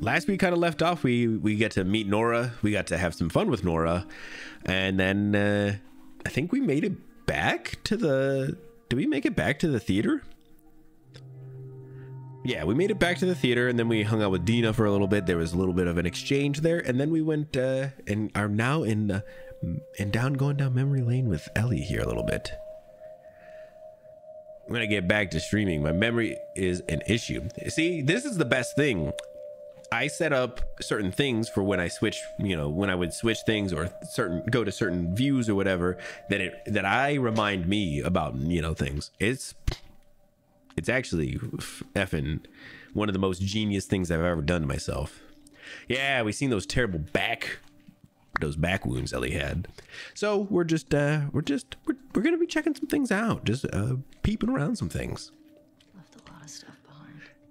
last we kind of left off, we we get to meet Nora. We got to have some fun with Nora, and then uh, I think we made it back to the. Did we make it back to the theater? Yeah, we made it back to the theater, and then we hung out with Dina for a little bit. There was a little bit of an exchange there, and then we went uh, and are now in uh, and down going down memory lane with Ellie here a little bit. When I get back to streaming, my memory is an issue. See, this is the best thing. I set up certain things for when I switch, you know, when I would switch things or certain go to certain views or whatever that it that I remind me about, you know, things. It's it's actually effing one of the most genius things I've ever done to myself. Yeah, we seen those terrible back those back wounds Ellie had. So we're just uh we're just we're, we're gonna be checking some things out, just uh peeping around some things.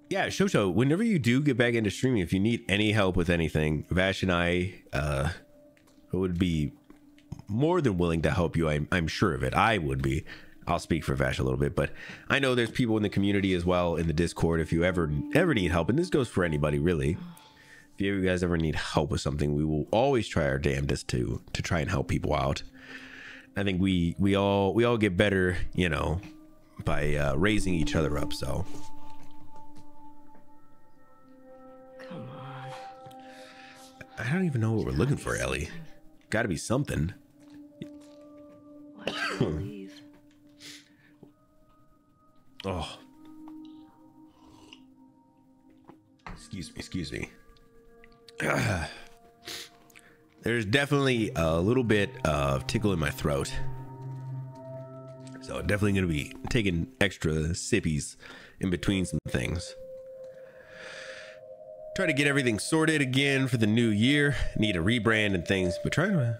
Yeah, Shosho, whenever you do get back into streaming, if you need any help with anything, Vash and I uh would be more than willing to help you. I'm I'm sure of it. I would be. I'll speak for Vash a little bit, but I know there's people in the community as well in the Discord. If you ever ever need help, and this goes for anybody really, if you guys ever need help with something, we will always try our damnedest to to try and help people out. I think we we all we all get better, you know, by uh, raising each other up. So I don't even know what we're looking for, Ellie. Got to be something. Why did you leave? Oh. Excuse me, excuse me. There's definitely a little bit of tickle in my throat. So definitely going to be taking extra sippies in between some things. Try to get everything sorted again for the new year. Need a rebrand and things, but trying to,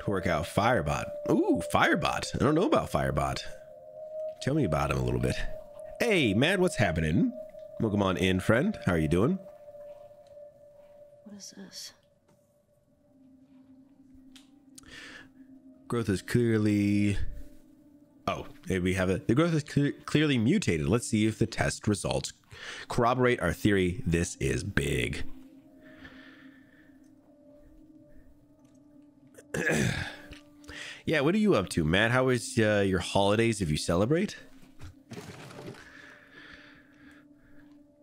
to work out Firebot. Ooh, Firebot. I don't know about Firebot. Tell me about him a little bit. Hey, Mad, what's happening? Welcome on in, friend. How are you doing? What is this? Growth is clearly. Oh, we have it. The growth is cle clearly mutated. Let's see if the test results corroborate our theory. This is big. yeah, what are you up to, Matt? How is uh, your holidays if you celebrate?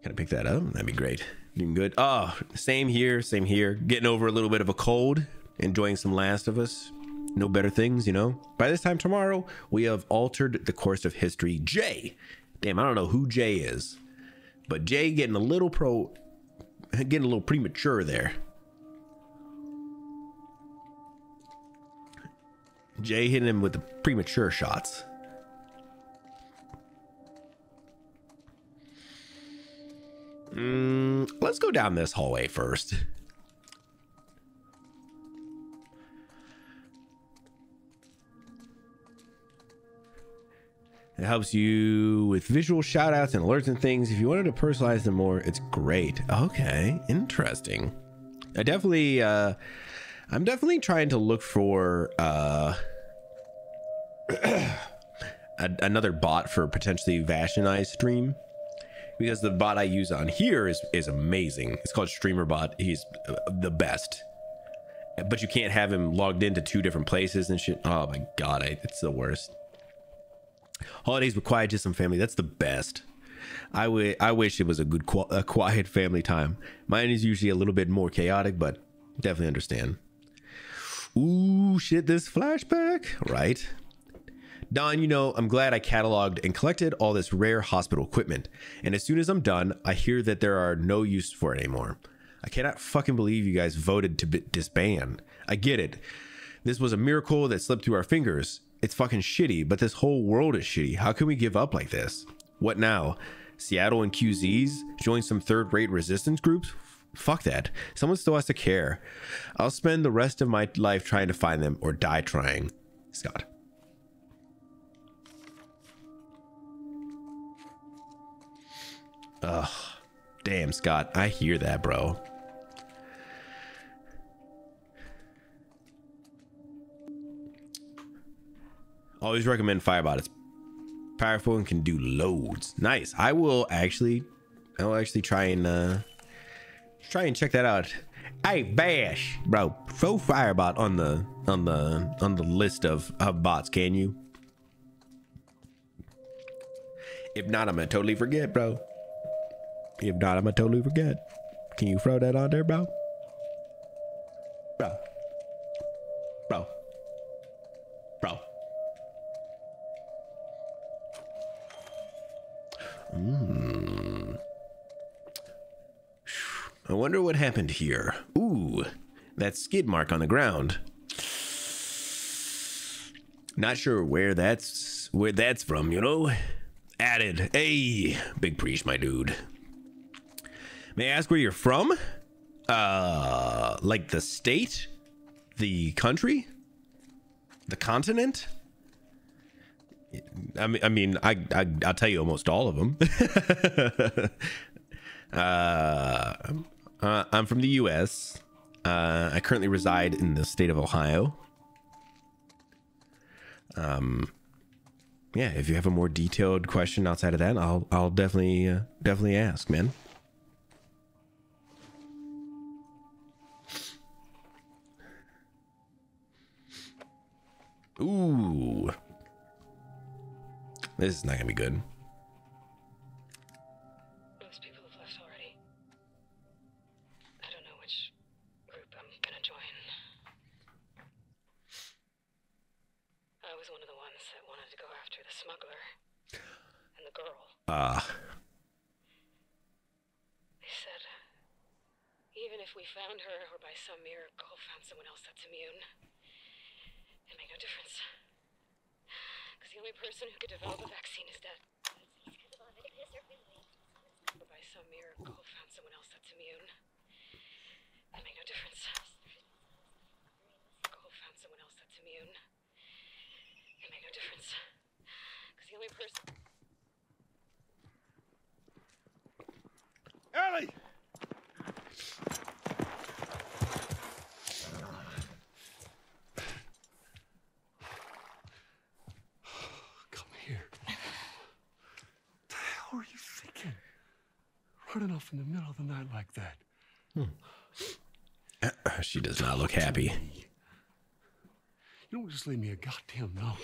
Can I pick that up? That'd be great. Doing good. Oh, same here, same here. Getting over a little bit of a cold, enjoying some Last of Us. No better things, you know? By this time tomorrow, we have altered the course of history. Jay. Damn, I don't know who Jay is. But Jay getting a little pro getting a little premature there. Jay hitting him with the premature shots. Mm, let's go down this hallway first. It helps you with visual shoutouts and alerts and things. If you wanted to personalize them more, it's great. Okay, interesting. I definitely, uh, I'm definitely trying to look for uh, a, another bot for potentially Vash and I stream because the bot I use on here is is amazing. It's called StreamerBot. He's uh, the best. But you can't have him logged into two different places and shit. Oh my god, I, it's the worst. Holidays with quiet, just some family. That's the best. I. I wish it was a good, a quiet family time. Mine is usually a little bit more chaotic, but definitely understand. Ooh, shit! This flashback, right? Don, you know, I'm glad I cataloged and collected all this rare hospital equipment. And as soon as I'm done, I hear that there are no use for it anymore. I cannot fucking believe you guys voted to disband. I get it. This was a miracle that slipped through our fingers. It's fucking shitty, but this whole world is shitty. How can we give up like this? What now? Seattle and QZs join some third rate resistance groups? Fuck that. Someone still has to care. I'll spend the rest of my life trying to find them or die trying. Scott. Ugh. Damn, Scott. I hear that, bro. Always recommend Firebot. It's powerful and can do loads. Nice. I will actually, I will actually try and uh, try and check that out. Hey, Vash, bro, throw Firebot on the on the on the list of, of bots, can you? If not, I'm gonna totally forget, bro. If not, I'm gonna totally forget. Can you throw that on there, bro? Bro. Mm. I wonder what happened here. Ooh, that skid mark on the ground. Not sure where that's where that's from, you know. Added. Hey, big preach, my dude. May I ask where you're from? Uh, like the state, the country, the continent. I mean, I mean, I, I I'll tell you almost all of them. uh, uh, I'm from the U.S. Uh, I currently reside in the state of Ohio. Um, yeah, if you have a more detailed question outside of that, I'll I'll definitely uh, definitely ask, man. Ooh. This is not gonna be good. Most people have left already. I don't know which group I'm gonna join. I was one of the ones that wanted to go after the smuggler and the girl. Uh They said, even if we found her or by some miracle found someone else that's immune, it made no difference. Because the only person who could develop a vaccine is dead. Or by some miracle found someone else that's immune, it made no difference. Miracle found someone else that's immune. It made no difference. Because the only person. Ellie! Come here. the hell are you thinking? Running off in the middle of the night like that. Hmm. Uh, she does not look happy. You don't just leave me a goddamn note.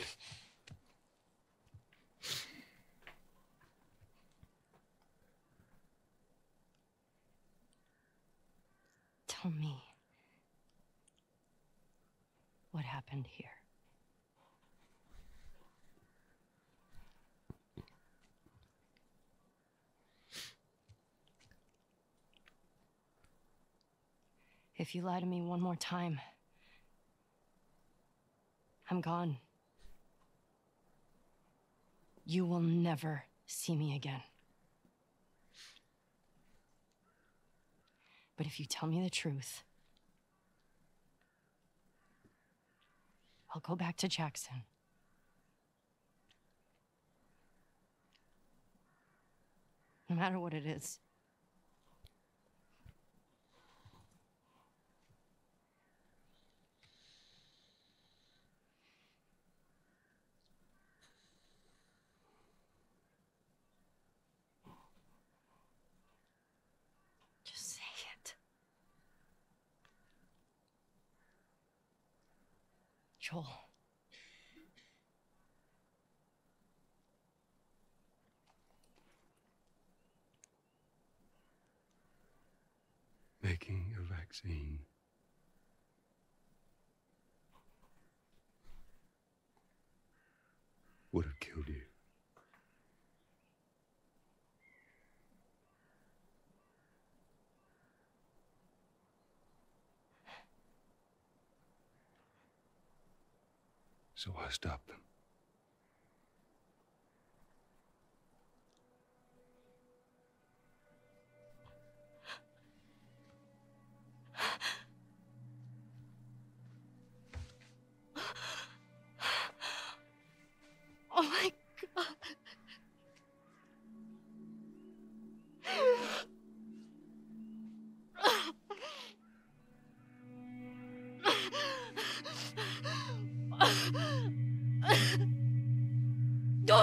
Tell me. What happened here? If you lie to me one more time, I'm gone. You will never see me again. But if you tell me the truth, I'll go back to Jackson. No matter what it is. Just say it. Joel. Making a vaccine. Would have killed you. So I stopped them.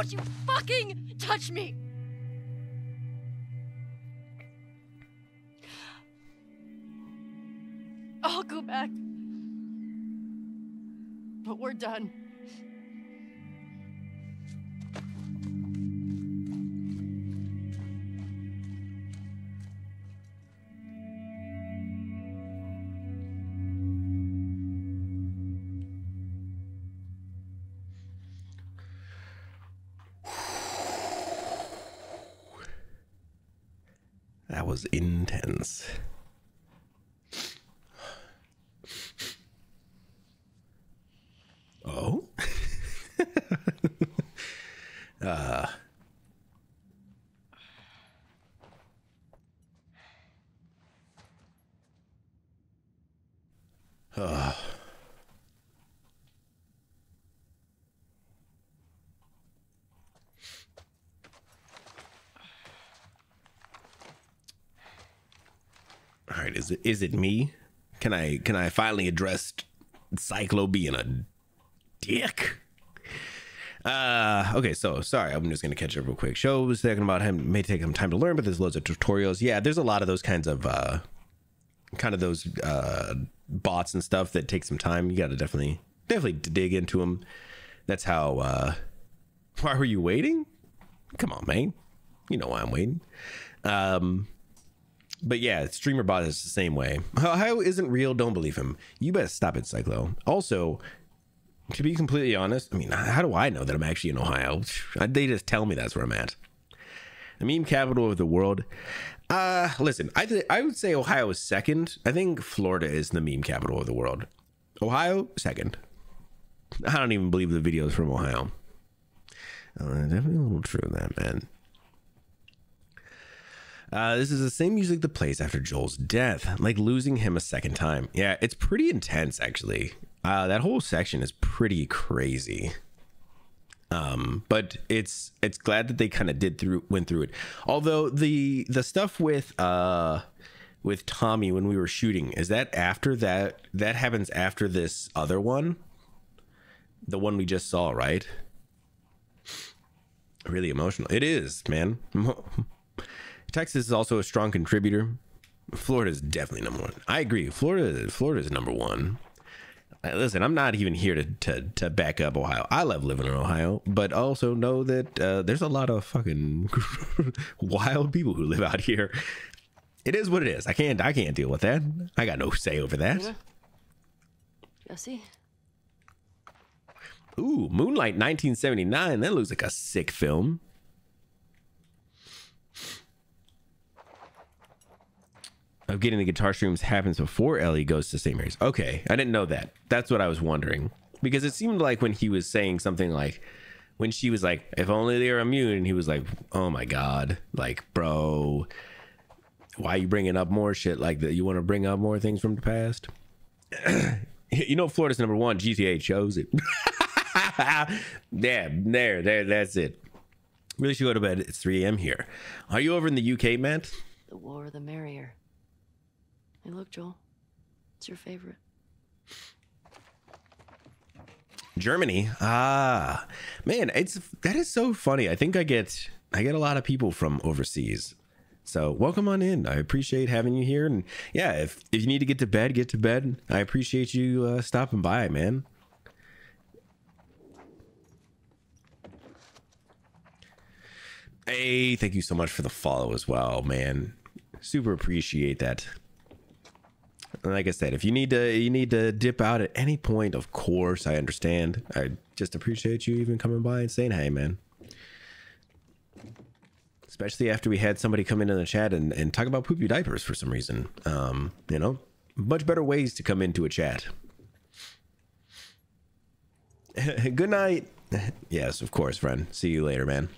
You fucking touch me! Was intense. Oh? uh. Uh. All right, is it is it me? Can I can I finally address Cyclo being a dick? Uh, okay, so sorry, I'm just gonna catch up real quick. Show was talking about him may take him time to learn, but there's loads of tutorials. Yeah, there's a lot of those kinds of uh, kind of those uh bots and stuff that take some time. You got to definitely definitely dig into them. That's how. uh Why were you waiting? Come on, man. You know why I'm waiting. Um, but yeah, streamer bot is the same way. Ohio isn't real. Don't believe him. You better stop it, Cyclo. Also, to be completely honest, I mean, how do I know that I'm actually in Ohio? They just tell me that's where I'm at. The meme capital of the world. Uh, listen, I th- I would say Ohio is second. I think Florida is the meme capital of the world. Ohio second. I don't even believe the videos from Ohio. Uh, definitely a little true in that, man. Uh, this is the same music that plays after Joel's death, like losing him a second time. Yeah, it's pretty intense, actually. Uh, that whole section is pretty crazy. Um, but it's it's glad that they kind of did through went through it. Although the the stuff with uh with Tommy when we were shooting is that after that that happens after this other one, the one we just saw, right? Really emotional. It is, man. Texas is also a strong contributor. Florida is definitely number one. I agree. Florida, Florida is number one. Listen, I'm not even here to, to to back up Ohio. I love living in Ohio, but also know that uh, there's a lot of fucking wild people who live out here. It is what it is. I can't I can't deal with that. I got no say over that. Jesse? Ooh, Moonlight 1979. That looks like a sick film. Of getting the guitar streams happens before Ellie goes to St. Mary's. Okay, I didn't know that. That's what I was wondering. Because it seemed like when he was saying something like, when she was like, if only they were immune, and he was like, oh my God, like, bro, why are you bringing up more shit like that? You want to bring up more things from the past? you know, Florida's number one. GTA chose it. yeah, there, there, that's it. Really should go to bed. It's 3 a.m. here. Are you over in the UK, Matt? The war, the merrier. Hey, look, Joel. It's your favorite. Germany. Ah, man, it's that is so funny. I think I get I get a lot of people from overseas. So welcome on in. I appreciate having you here. And yeah, if if you need to get to bed, get to bed. I appreciate you uh, stopping by, man. Hey, thank you so much for the follow as well, man. Super appreciate that. Like I said, if you need to you need to dip out at any point, of course, I understand. I just appreciate you even coming by and saying hey, man. Especially after we had somebody come into the chat and, and talk about poopy diapers for some reason. Um, you know, much better ways to come into a chat. Good night. yes, of course, friend. See you later, man.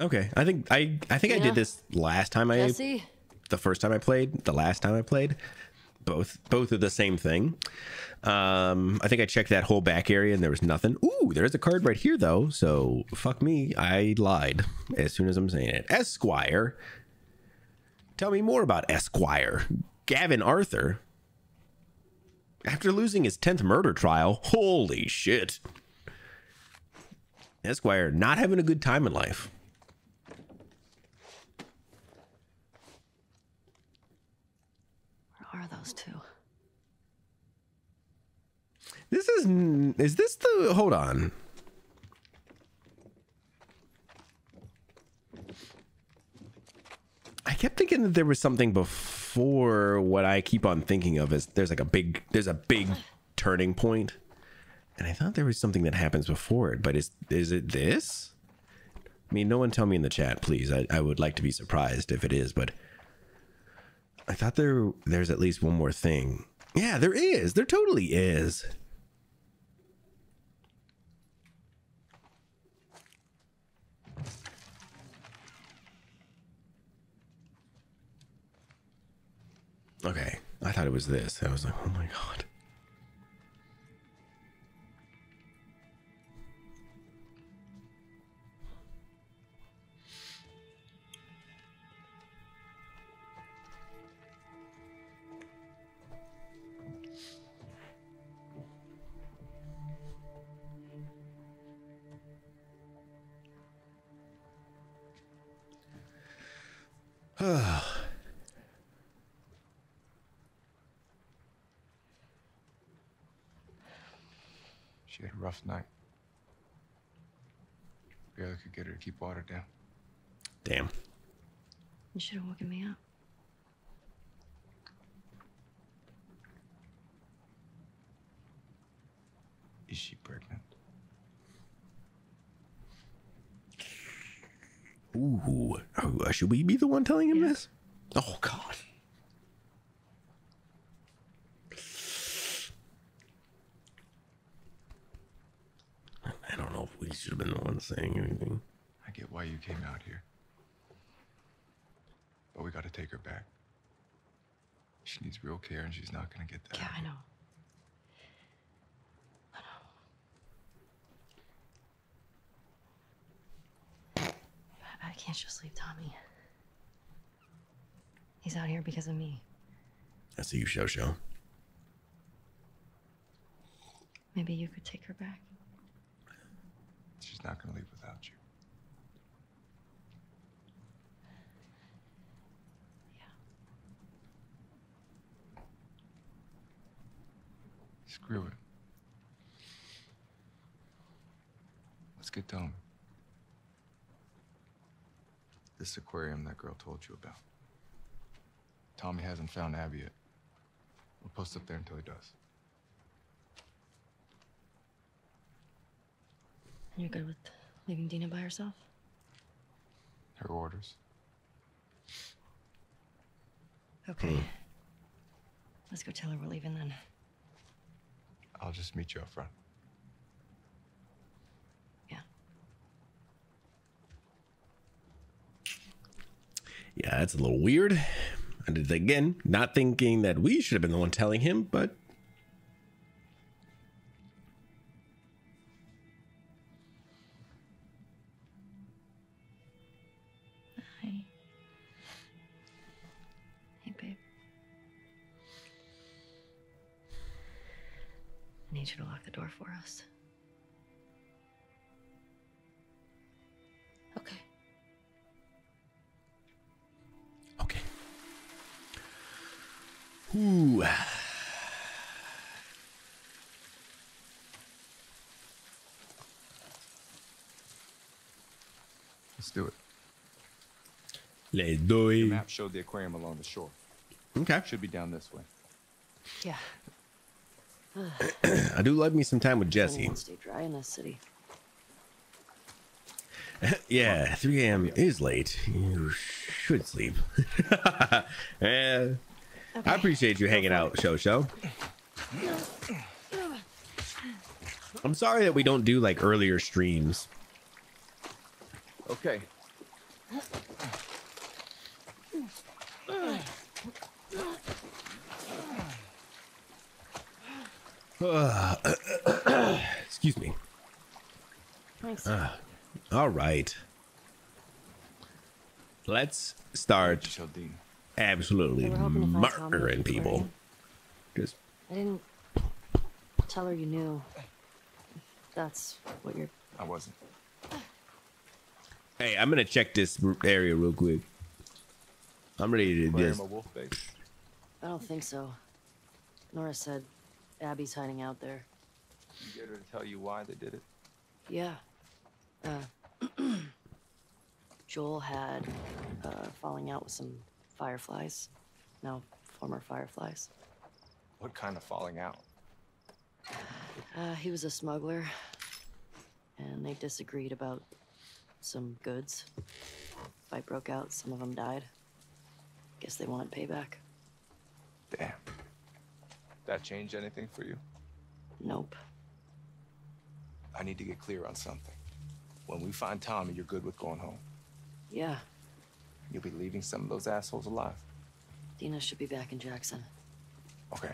Okay, I think I I think I did this last time I Jesse? the first time I played, the last time I played. Both both are the same thing. Um, I think I checked that whole back area and there was nothing. Ooh, there's a card right here though. So fuck me, I lied as soon as I'm saying it. Esquire. Tell me more about Esquire. Gavin Arthur. After losing his 10th murder trial, holy shit. Esquire not having a good time in life. Where are those two? This is is this the hold on. I kept thinking that there was something before what I keep on thinking of is there's like a big there's a big turning point. And I thought there was something that happens before it, but is is it this? I mean, no one tell me in the chat, please. I, I would like to be surprised if it is, but I thought there there's at least one more thing. Yeah, there is. There totally is. Okay. I thought it was this. I was like, oh my god. She had a rough night. Barely could get her to keep water down. Damn. You should have woken me up. Is she pregnant? Ooh. Oh, should we be the one telling him this? Oh god. I don't know if we should have been the one saying anything. I get why you came out here. But we gotta take her back. She needs real care and she's not gonna get that. Yeah, I know. I- I can't just leave Tommy. He's out here because of me. That's a you show show. Maybe you could take her back. She's not gonna leave without you. Yeah. Screw it. Let's get Tommy. This aquarium that girl told you about. Tommy hasn't found Abby yet. We'll post up there until he does. And you're good with leaving Dina by herself? Her orders. Okay. Let's go tell her we're leaving then. I'll just meet you up front. Yeah. Yeah, that's a little weird. And again, not thinking that we should have been the one telling him, but Hi. Hey, babe. I need you to lock the door for us. Ooh. Let's do it. Let's do The map showed the aquarium along the shore. Okay. Should be down this way. Yeah. I do love me some time with Jesse. stay dry in this city. Yeah, 3 a.m. is late. You should sleep. yeah. Uh, I appreciate you hanging out, Show Show. I'm sorry that we don't do like earlier streams. Okay. Excuse me. Thanks. Ah, all right. Let's start Tell Dean. Absolutely They were hoping to find Tommy at the murdering people. Just I didn't tell her you knew. That's what you're. I wasn't. Hey, I'm gonna check this area real quick. I'm ready to do this. a wolf base? I don't think so. Nora said Abby's hiding out there. You get her to tell you why they did it? Yeah. Uh, Joel had uh, falling out with some fireflies. No, former fireflies. What kind of falling out? Uh, he was a smuggler, and they disagreed about some goods. Fight broke out. Some of them died. Guess they wanted payback. Damn. That change anything for you? Nope. I need to get clear on something. When we find Tommy, you're good with going home. Yeah, You'll be leaving some of those assholes alive. Dina should be back in Jackson. Okay.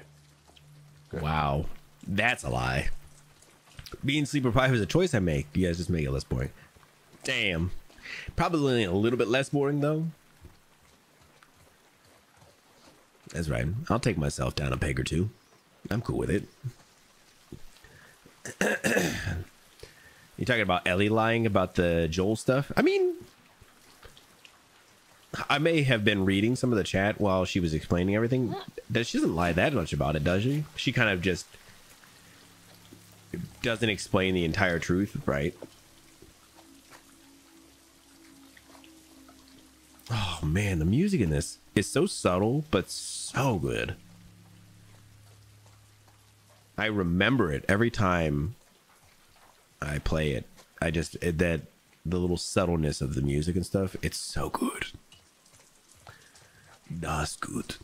Wow, that's a lie. Being sleeper five is a choice I make. You guys just make it less boring. Damn. Probably a little bit less boring though. That's right. I'll take myself down a peg or two. I'm cool with it. you talking about Ellie lying about the Joel stuff? I mean, I may have been reading some of the chat while she was explaining everything. Does she doesn't lie that much about it, does she? She kind of just doesn't explain the entire truth, right? Oh man, the music in this is so subtle but so good. I remember it every time I play it. I just that the little subtleness of the music and stuff. It's so good. Das gut.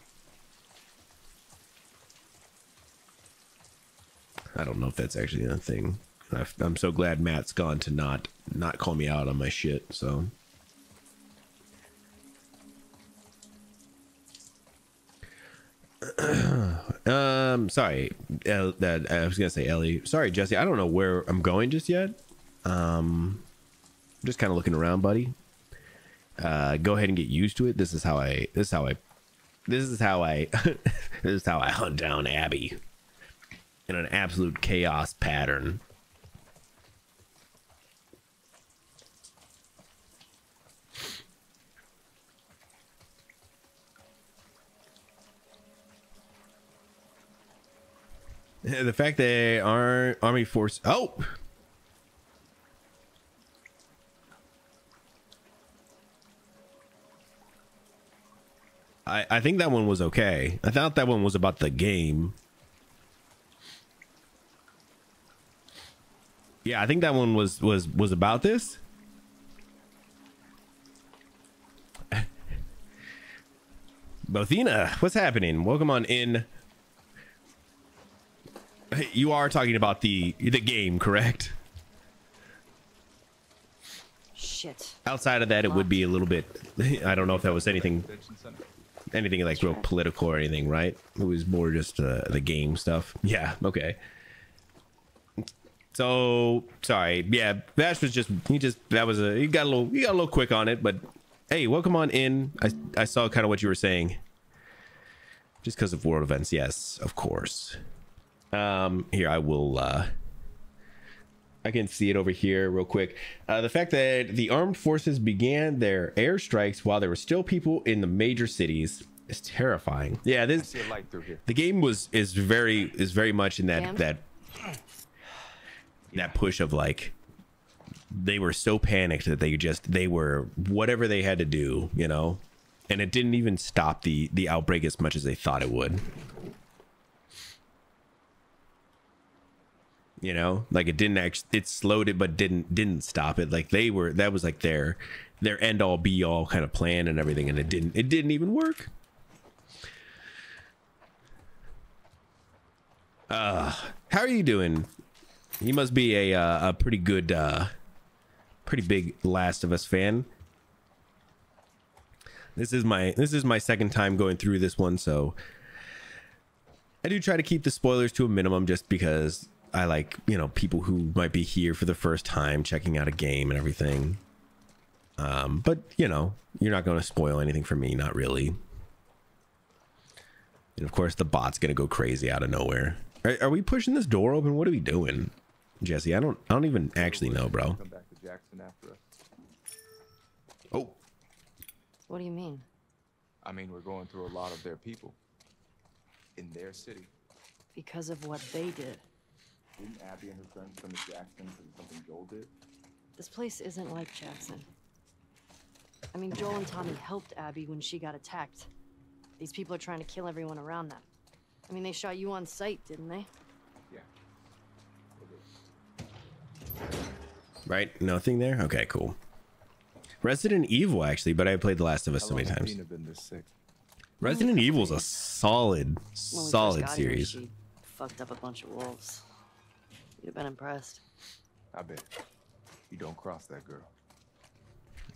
I don't know if that's actually a thing. I've, I'm so glad Matt's gone to not not call me out on my shit. So. um, sorry. El, that I was gonna say Ellie. Sorry, Jesse. I don't know where I'm going just yet. Um, just kind of looking around, buddy. Uh, go ahead and get used to it. This is how I. This is how I. This is how I. this is how I hunt down Abby. In an absolute chaos pattern. The fact that our army force. Oh, I, I think that one was okay. I thought that one was about the game. Yeah, I think that one was was was about this. Bothina, what's happening? Welcome on in. You are talking about the the game, correct? Shit. Outside of that, it would be a little bit. I don't know if that was anything Convention center. Anything like real political or anything, right? It was more just uh, the game stuff. Yeah, okay. So sorry, yeah, Vash was just he just that was a he got a little he got a little quick on it, but hey, welcome on in. I I saw kind of what you were saying. Just because of world events, yes, of course. Um, here I will. uh I can see it over here real quick. Uh, the fact that the armed forces began their airstrikes while there were still people in the major cities is terrifying. Yeah, I this see a light through here. the game was is very is very much in that Damn. that that push of like they were so panicked that they just they were whatever they had to do, you know, and it didn't even stop the the outbreak as much as they thought it would. You know, like it didn't actually it slowed it but didn't didn't stop it. Like they were that was like their their end all be all kind of plan and everything and it didn't it didn't even work. Uh, how are you doing? You must be a uh, a pretty good, uh, pretty big Last of Us fan. This is my this is my second time going through this one, so I do try to keep the spoilers to a minimum, just because I like you know people who might be here for the first time checking out a game and everything. Um, but you know you're not going to spoil anything for me, not really. And of course, the bot's gonna go crazy out of nowhere. Are, are we pushing this door open? What are we doing, Jesse? I don't. I don't even actually know, bro. Come back to Jackson after us. Oh, What do you mean? I mean, we're going through a lot of their people. In their city. Because of what they did. Didn't Abby and her friends come to Jackson for something Joel did? This place isn't like Jackson. I mean, Joel and Tommy helped Abby when she got attacked. These people are trying to kill everyone around them. I mean, they shot you on sight, didn't they? Yeah. right. Nothing there. Okay, cool. Resident Evil, actually, but I played The Last of Us so many times. Been this sick? Resident Evil is a solid, When we first solid got here, series. she fucked up a bunch of wolves. You'd have been impressed. I bet. You don't cross that girl.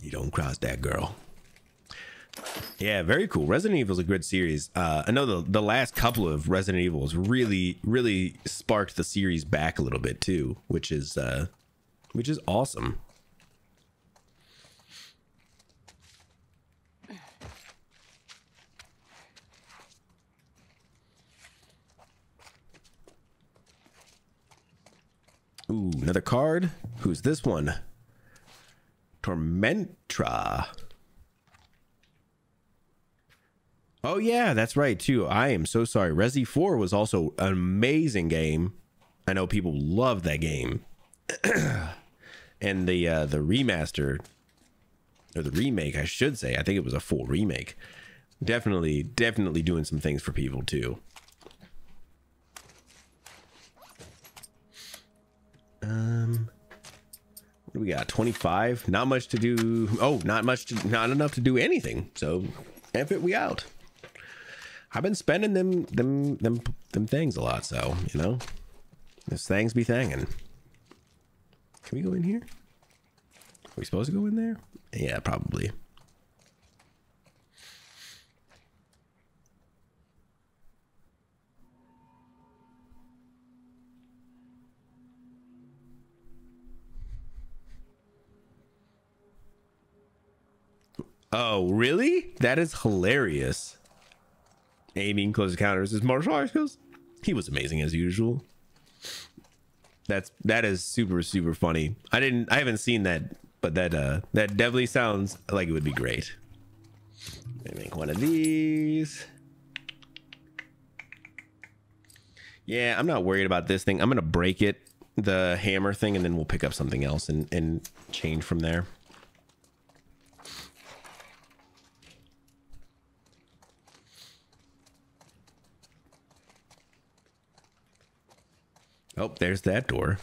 You don't cross that girl. Yeah, very cool. Resident Evil is a good series. Uh, I know the the last couple of Resident Evils really, really sparked the series back a little bit too, which is uh, which is awesome. Ooh, another card. Who's this one? Tormentra. Oh yeah, that's right too. I am so sorry. Resi 4 was also an amazing game. I know people love that game. and the uh the remaster or the remake, I should say. I think it was a full remake. Definitely definitely doing some things for people too. Um what do we got? 25? Not much to do. Oh, not much to not enough to do anything. So, F it, we out. I've been spending them them them them things a lot, so you know, this things be thangin'. Can we go in here? Are we supposed to go in there? Yeah, probably. Oh, really? That is hilarious. Aiming close encounters is martial arts skills. He was amazing as usual. That's that is super super funny. I didn't I haven't seen that, but that uh that definitely sounds like it would be great. Let me make one of these. Yeah, I'm not worried about this thing. I'm gonna break it, the hammer thing, and then we'll pick up something else and and change from there. Oh, there's that door.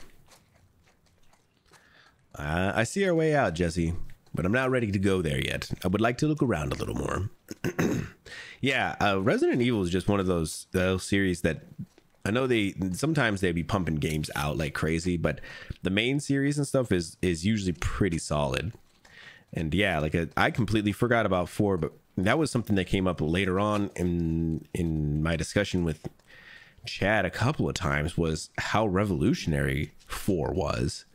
Uh, I see our way out, Jesse, but I'm not ready to go there yet. I would like to look around a little more. yeah, uh, Resident Evil is just one of those those series that I know they sometimes they be pumping games out like crazy, but the main series and stuff is is usually pretty solid. And yeah, like I, I completely forgot about four, but that was something that came up later on in in my discussion with Chad a couple of times was how revolutionary four was.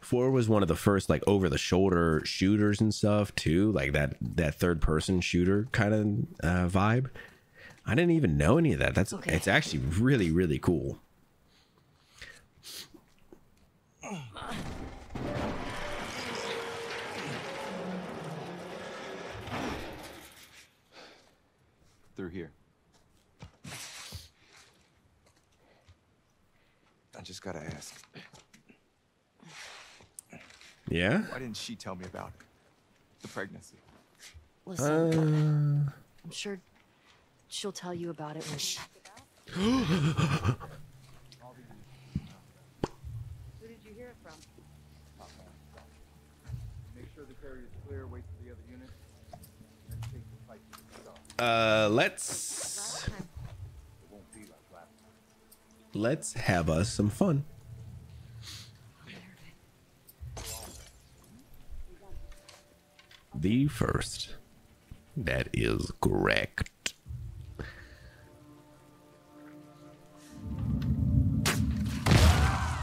Four was one of the first like over the shoulder shooters and stuff too, like that that third person shooter kind of uh, vibe. I didn't even know any of that. That's Okay. it's actually really really cool. Through here. I just gotta ask, Yeah. why didn't she tell me about it? The pregnancy. Listen, I'm sure she'll tell you about it when she. Who did you hear it from? Make sure the carrier clear, wait for the other unit, then take the fight to the. Uh, let's It won't be like last time. Let's have us some fun. The first. That is correct.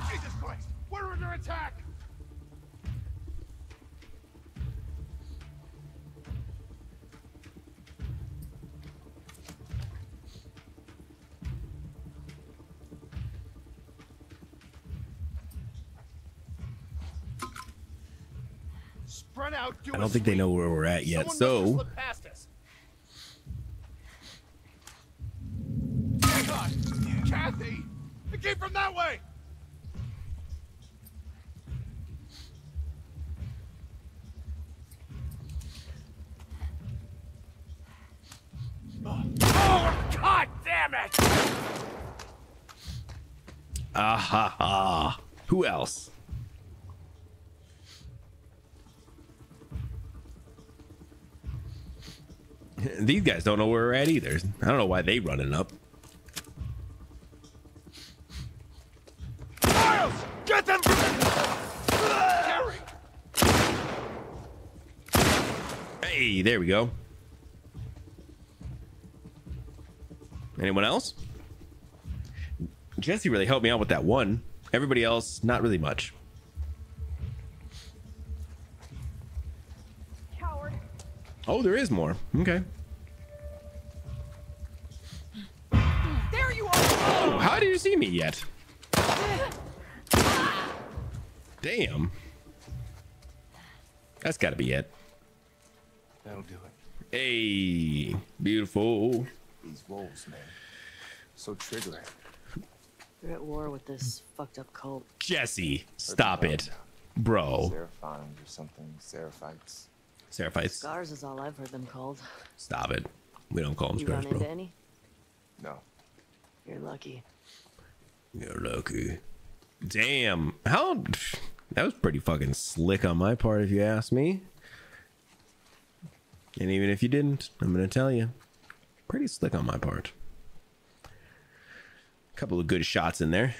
Jesus Christ! We're under attack! Run out. Do I don't think they know where we're at yet. Someone So slipped past us. God, Kathy! It came from that way! Oh, God damn it! ah ha ha. Who else? These guys don't know where we're at either. I don't know why they running up. Miles! Get them! Harry! Hey, there we go. Anyone else? Jesse really helped me out with that one. Everybody else, not really much. Coward. Oh, there is more. Okay. Yet? Damn. That's got to be it. That'll do it. Hey, beautiful. These wolves, man. So triggering. They're at war with this fucked up cult. Jesse, stop it. Bro. Seraphons or something. Seraphites. Seraphites, Scars is all I've heard them called. stop it. We don't call them You scars, run into bro. any? No. You're lucky. You're lucky. Damn. How? That was pretty fucking slick on my part, if you ask me. And even if you didn't, I'm gonna tell you, pretty slick on my part. A Couple of good shots in there.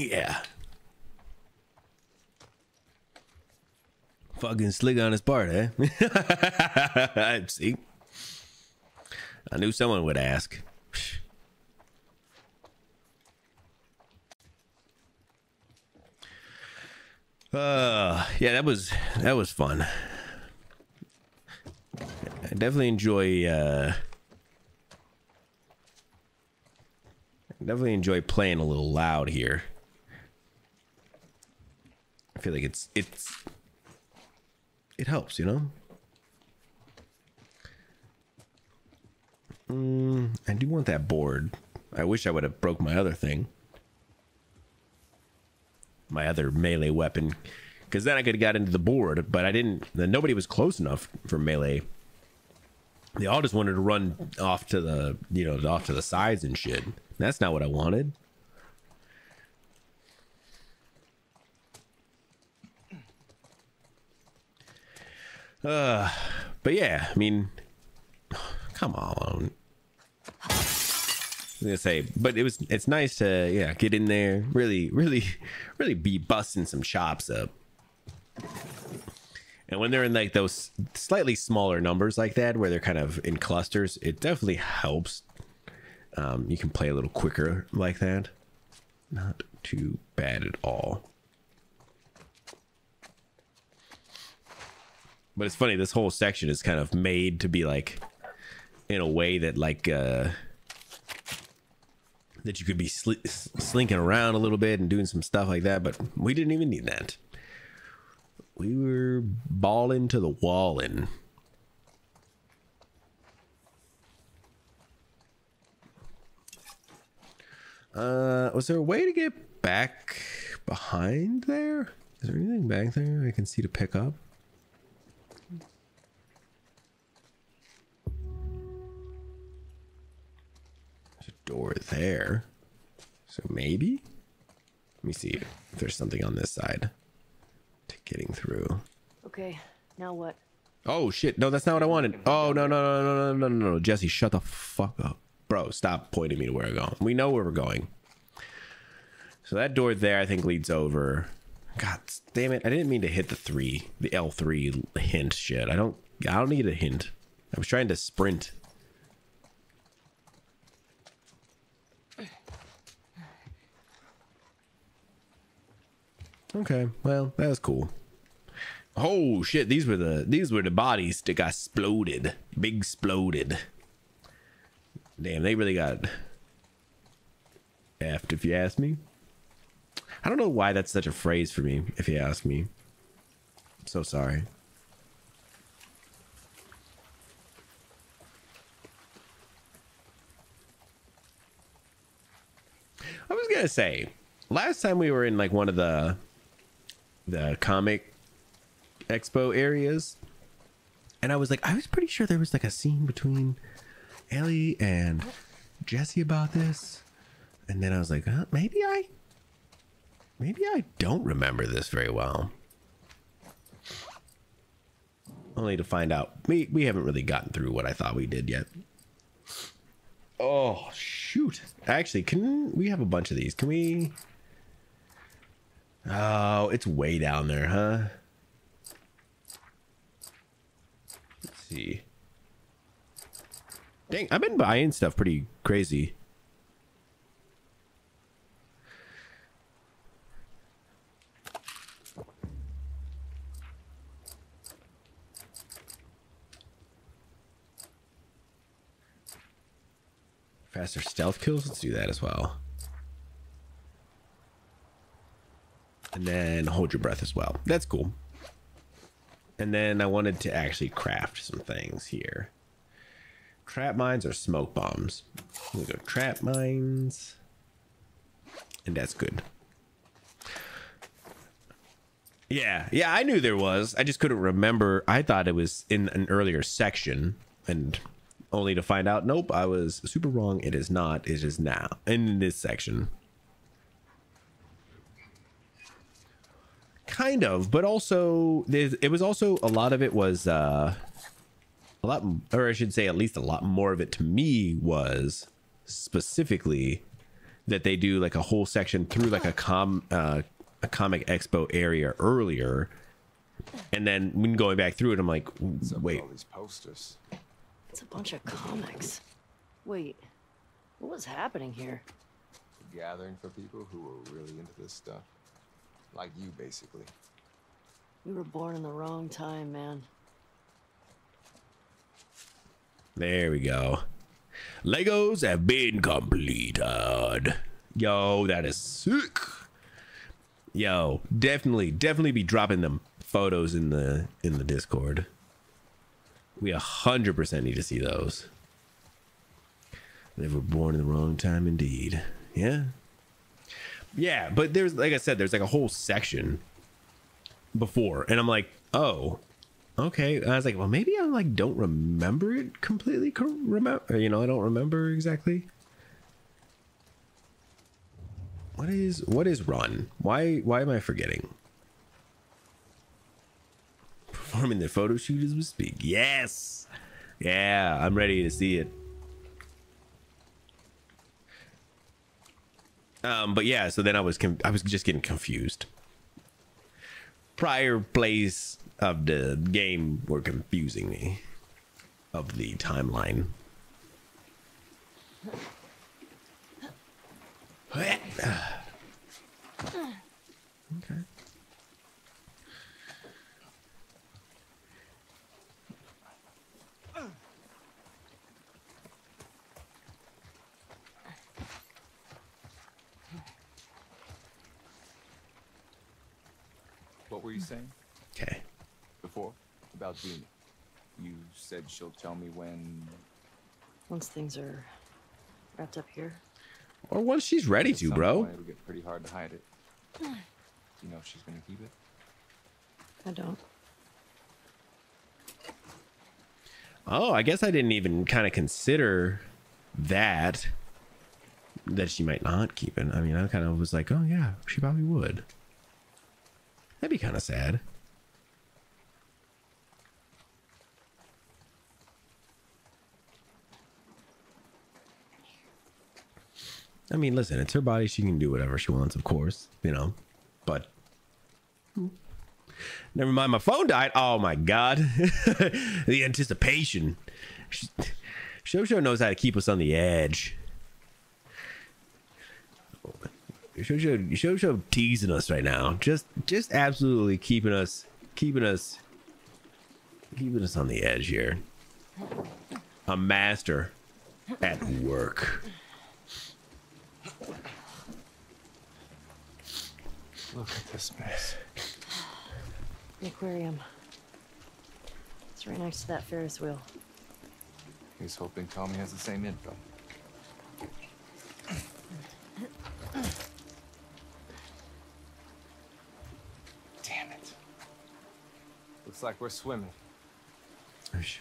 Here? Fucking slick on his part, eh? See? I knew someone would ask. Uh, yeah, that was that was fun. I definitely enjoy uh definitely enjoy playing a little loud here. I feel like it's it's it helps, you know. Mm, I do want that board. I wish I would have broke my other thing, my other melee weapon, because then I could have got into the board. But I didn't. Then nobody was close enough for melee. They all just wanted to run off to the, you know, off to the sides and shit. That's not what I wanted. Uh, but yeah, I mean, come on. I was gonna say, but it was it's nice to yeah get in there, really, really, really be busting some chops up. And when they're in like those slightly smaller numbers like that, where they're kind of in clusters, it definitely helps. Um, you can play a little quicker like that. Not too bad at all. But it's funny, this whole section is kind of made to be like in a way that like uh that you could be sli- slinking around a little bit and doing some stuff like that, but we didn't even need that. We were balling to the wall in. Uh, was there a way to get back behind there? Is there anything back there I can see to pick up? Door there. So maybe? Let me see if there's something on this side to getting through. Okay, now what? Oh shit! No, that's not what I wanted. Oh no no no no no no no no! Jesse, shut the fuck up, bro. Stop pointing me to where we're going. We know where we're going. So that door there, I think, leads over. God damn it! I didn't mean to hit the three, the L three hint shit. I don't. I don't need a hint. I was trying to sprint. Okay, well, that was cool. Oh shit! These were the these were the bodies that got exploded. Big exploded. Damn, they really got effed, if you ask me. I don't know why that's such a phrase for me, if you ask me. I'm so sorry. I was gonna say, last time we were in like one of the the comic expo areas, and I was like, I was pretty sure there was like a scene between Ellie and Jesse about this, and then I was like, huh, maybe I, maybe I don't remember this very well. Only to find out we we haven't really gotten through what I thought we did yet. Oh shoot! Actually, can we have a bunch of these? Can we? Oh, it's way down there, huh? Let's see. Dang, I've been buying stuff pretty crazy. Faster stealth kills? Let's do that as well. And then hold your breath as well. That's cool. And then I wanted to actually craft some things here. Trap mines or smoke bombs? We go trap mines. And that's good. Yeah, yeah, I knew there was. I just couldn't remember. I thought it was in an earlier section, and only to find out, nope, I was super wrong. It is not. It is now in this section. Kind of, but also it was also a lot of it was uh, a lot, or I should say, at least a lot more of it to me was specifically that they do like a whole section through like a com uh, a comic expo area earlier, and then when going back through it, I'm like, What's up with wait, all these posters. It's a bunch of comics. Wait, what was happening here? A gathering for people who are really into this stuff. Like you, basically. You were born in the wrong time, man. There we go. Legos have been completed. Yo, that is sick. Yo, definitely, definitely be dropping them photos in the in the Discord. We a hundred percent need to see those. They were born in the wrong time, indeed. Yeah, yeah. But there's, like I said, there's like a whole section before, and I'm like, oh, okay. And I was like, well, maybe I like don't remember it completely. Remember, you know, I don't remember exactly. What is what is run? Why why am I forgetting? Performing the photo shoot as we speak. Yes. Yeah, I'm ready to see it. Um, but yeah, so then I was I was just getting confused. Prior plays of the game were confusing me of the timeline. Okay. What were you saying Okay. before about Dina? You said she'll tell me when. Once things are wrapped up here. Or once she's ready to, bro. point It'll get pretty hard to hide it. Do you know if she's gonna keep it? I don't. Oh, I guess I didn't even kind of consider that that she might not keep it. I mean, I kind of was like, oh yeah, she probably would. That'd be kind of sad. I mean, listen, it's her body. She can do whatever she wants, of course, you know. But never mind, my phone died. Oh my god, the anticipation. Shosho knows how to keep us on the edge. Shosho, Shosho teasing us right now. Just, just absolutely keeping us, keeping us keeping us on the edge here. A master at work. Look at this mess. The aquarium. It's right next to that Ferris wheel. He's hoping Tommy has the same info. Damn it. Looks like we're swimming.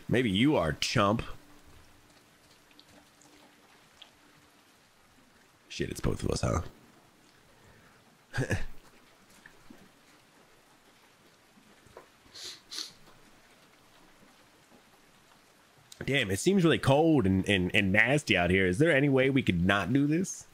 Maybe you are chump. Shit, it's both of us, huh? Damn, it seems really cold and, and, and nasty out here. Is there any way we could not do this?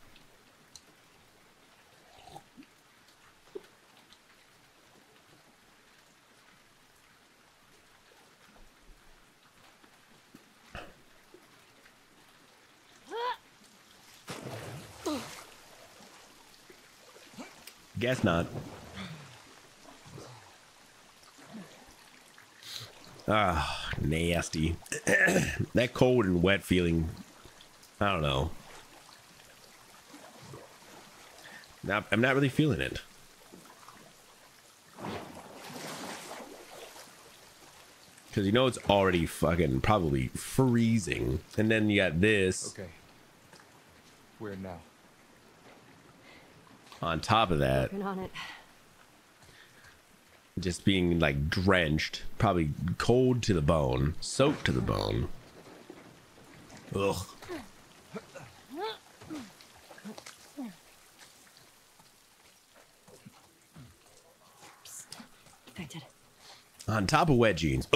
Guess not. Ah, nasty. that cold and wet feeling. I don't know. Not, I'm not really feeling it. Because you know it's already fucking probably freezing. And then you got this Okay. Where now? On top of that. Just being like drenched, probably cold to the bone, soaked to the bone. Ugh. On top of wet jeans.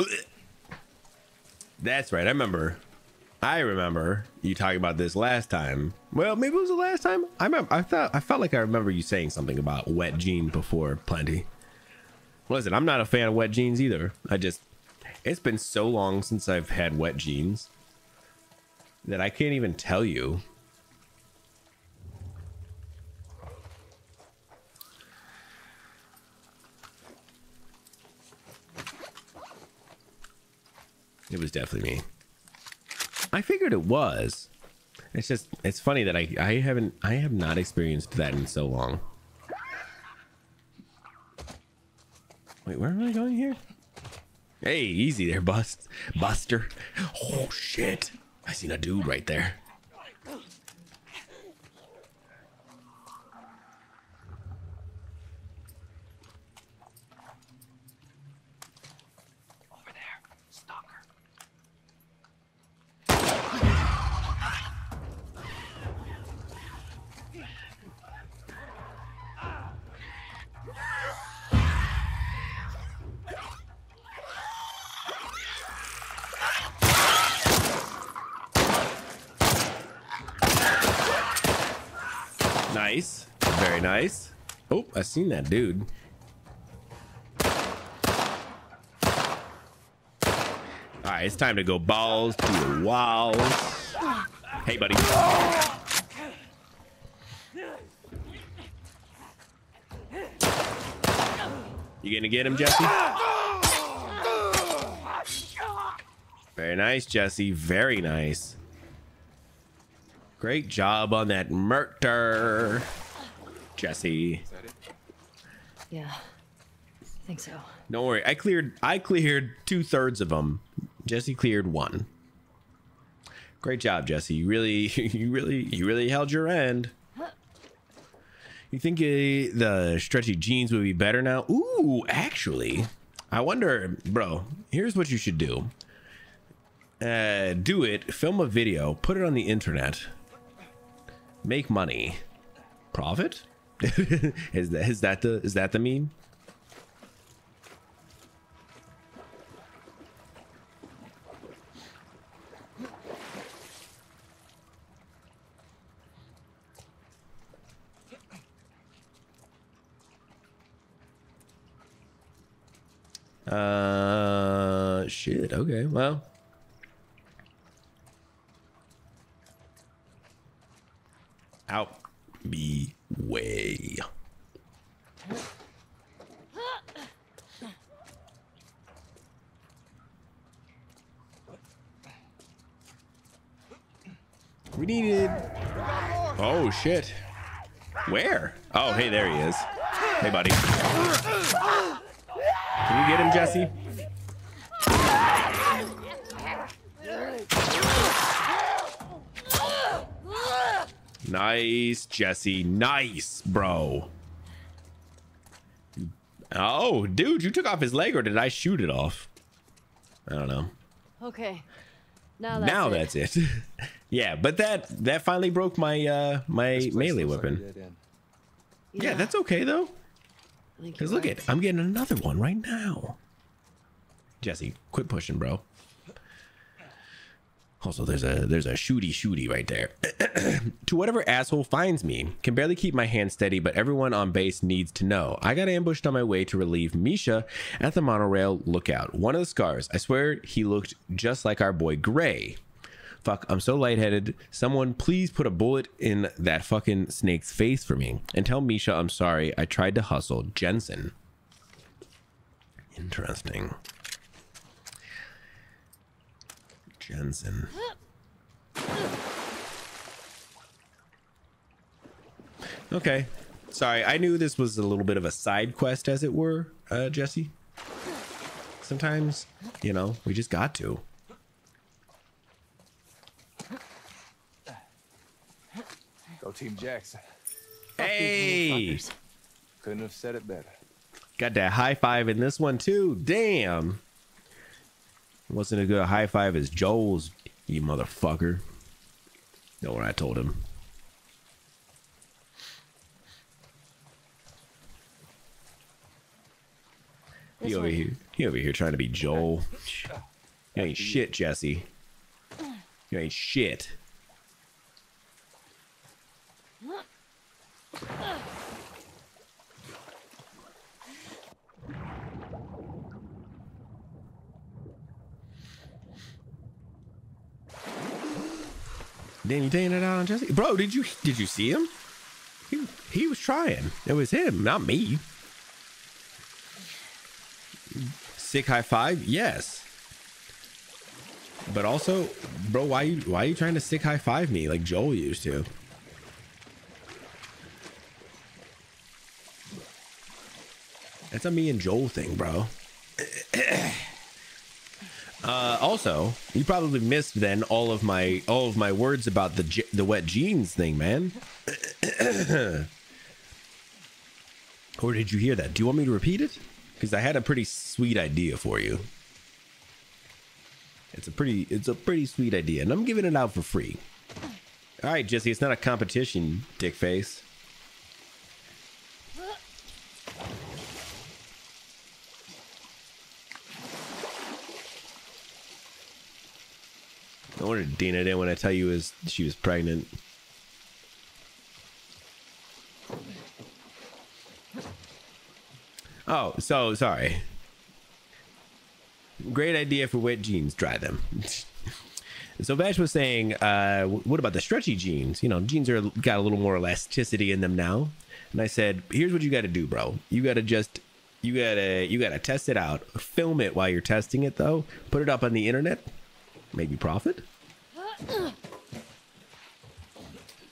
That's right. I remember. I remember you talking about this last time. Well, maybe it was the last time. I remember. I thought. I felt like I remember you saying something about wet jeans before. Plenty. Listen, I'm not a fan of wet jeans either. I just. It's been so long since I've had wet jeans that I can't even tell you. It was definitely me. I figured it was. It's just it's funny that I I haven't I have not experienced that in so long. Wait, where am I going here? Hey, easy there, Bust Buster. Oh shit. I seen a dude right there. Nice. Very nice. Oh, I seen that dude. All right, it's time to go balls to the walls. Hey, buddy. You gonna get him, Jesse? Very nice, Jesse. Very nice. Great job on that murder, Jesse. Is that it? Yeah. I think so. Don't worry, I cleared. I cleared two thirds of them. Jesse cleared one. Great job, Jesse. You really, you really, you really held your end. You think uh, the stretchy jeans would be better now? Ooh, actually, I wonder, bro. Here's what you should do. Uh, do it. Film a video. Put it on the internet. Make money. Profit. is that is that the is that the meme? Uh, shit. Okay. Well. Out me way. We needed. Oh shit. Where? Oh, hey, there he is. Hey, buddy. Can you get him, Jesse? Nice, Jesse. Nice, bro. Oh, dude, you took off his leg or did I shoot it off? I don't know. Okay. Now that's now it. that's it. yeah, but that that finally broke my uh my melee looks like a weapon. dead. Yeah, that's okay though. Cause you're look right. at I'm getting another one right now. Jesse, quit pushing, bro. Also, there's a there's a shooty shooty right there. to whatever asshole finds me, can barely keep my hand steady, but everyone on base needs to know. I got ambushed on my way to relieve Misha at the monorail lookout. One of the scars. I swear he looked just like our boy Gray. Fuck, I'm so lightheaded. Someone please put a bullet in that fucking snake's face for me and tell Misha I'm sorry. I tried to hustle. Jensen. Interesting. Jensen. Okay. Sorry, I knew this was a little bit of a side quest, as it were, uh, Jesse. Sometimes, you know, we just got to. Go Team Jackson. Hey! Couldn't have said it better. Got that high five in this one too. Damn. Wasn't as good a high five as Joel's, you motherfucker. Know what I told him. He over here. He over here trying to be Joel. You ain't shit, Jesse. You ain't shit. Taking it out on Jesse? Bro, did you did you see him? He, he was trying. It was him, not me. Sick high five? Yes. But also, bro, why you why are you trying to sick high five me like Joel used to? That's a me and Joel thing, bro. Uh, also, you probably missed then all of my all of my words about the the wet jeans thing, man. or did you hear that? Do you want me to repeat it? Because I had a pretty sweet idea for you. It's a pretty it's a pretty sweet idea, and I'm giving it out for free. All right, Jesse, it's not a competition, dick I wanted Dina in when I tell you is she was pregnant. Oh, so sorry. Great idea for wet jeans. Dry them. so Vash was saying, uh, what about the stretchy jeans? You know, jeans are got a little more elasticity in them now. And I said, here's what you got to do, bro. You got to just, you gotta, you gotta test it out. Film it while you're testing it, though. Put it up on the internet. Maybe profit.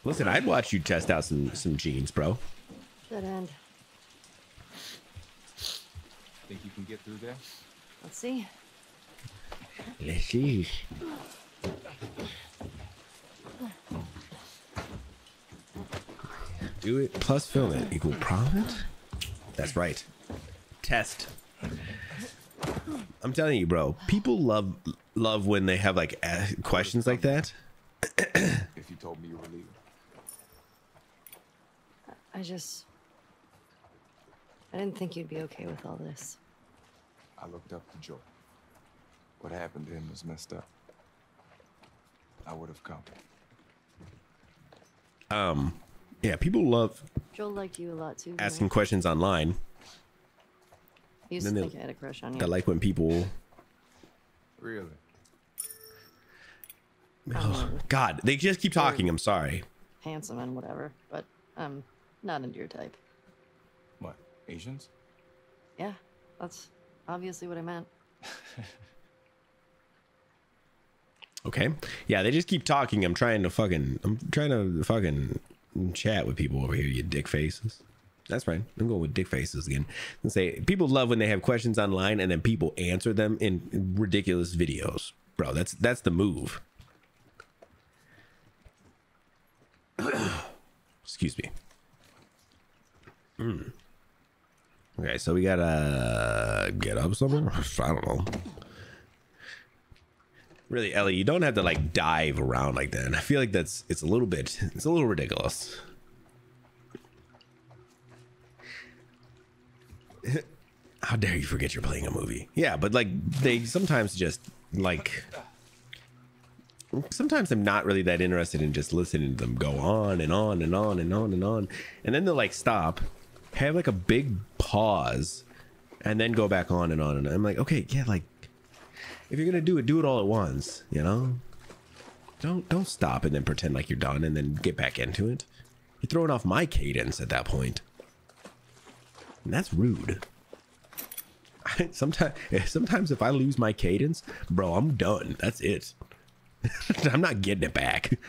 Listen, I'd watch you test out some some jeans, bro. Dead end. Think you can get through there? Let's see. Let's see. Do it plus film it equal profit. That's right. Test. I'm telling you, bro. People love love when they have like questions like that. If you told me you were leaving. I just. I didn't think you'd be okay with all this. I looked up to Joel. What happened to him was messed up. I would have come. Um, yeah, people love Joel liked you a lot too. asking right? questions online. He used to they- think I had a crush on you. I like when people. Really? Oh, um, God, they just keep talking. I'm sorry. Handsome and whatever, but I'm not into your type. What? Asians? Yeah, that's obviously what I meant. Okay. Yeah, they just keep talking. I'm trying to fucking. I'm trying to fucking chat with people over here. You dick faces. That's right. I'm going with dick faces again. And say people love when they have questions online and then people answer them in ridiculous videos, bro. That's that's the move. Excuse me. Mm. Okay, so we gotta get up somewhere. I don't know. Really, Ellie, you don't have to like dive around like that. I feel like that's it's a little bit it's a little ridiculous. How dare you forget you're playing a movie? Yeah, but like they sometimes just like sometimes I'm not really that interested in just listening to them go on and on and on and on and on. And then they'll like stop, have like a big pause, and then go back on and on. And I'm like, okay, yeah, like if you're gonna do it, do it all at once, you know? Don't don't stop and then pretend like you're done and then get back into it. You're throwing off my cadence at that point. And that's rude. sometimes sometimes if I lose my cadence, bro, I'm done. That's it. I'm not getting it back.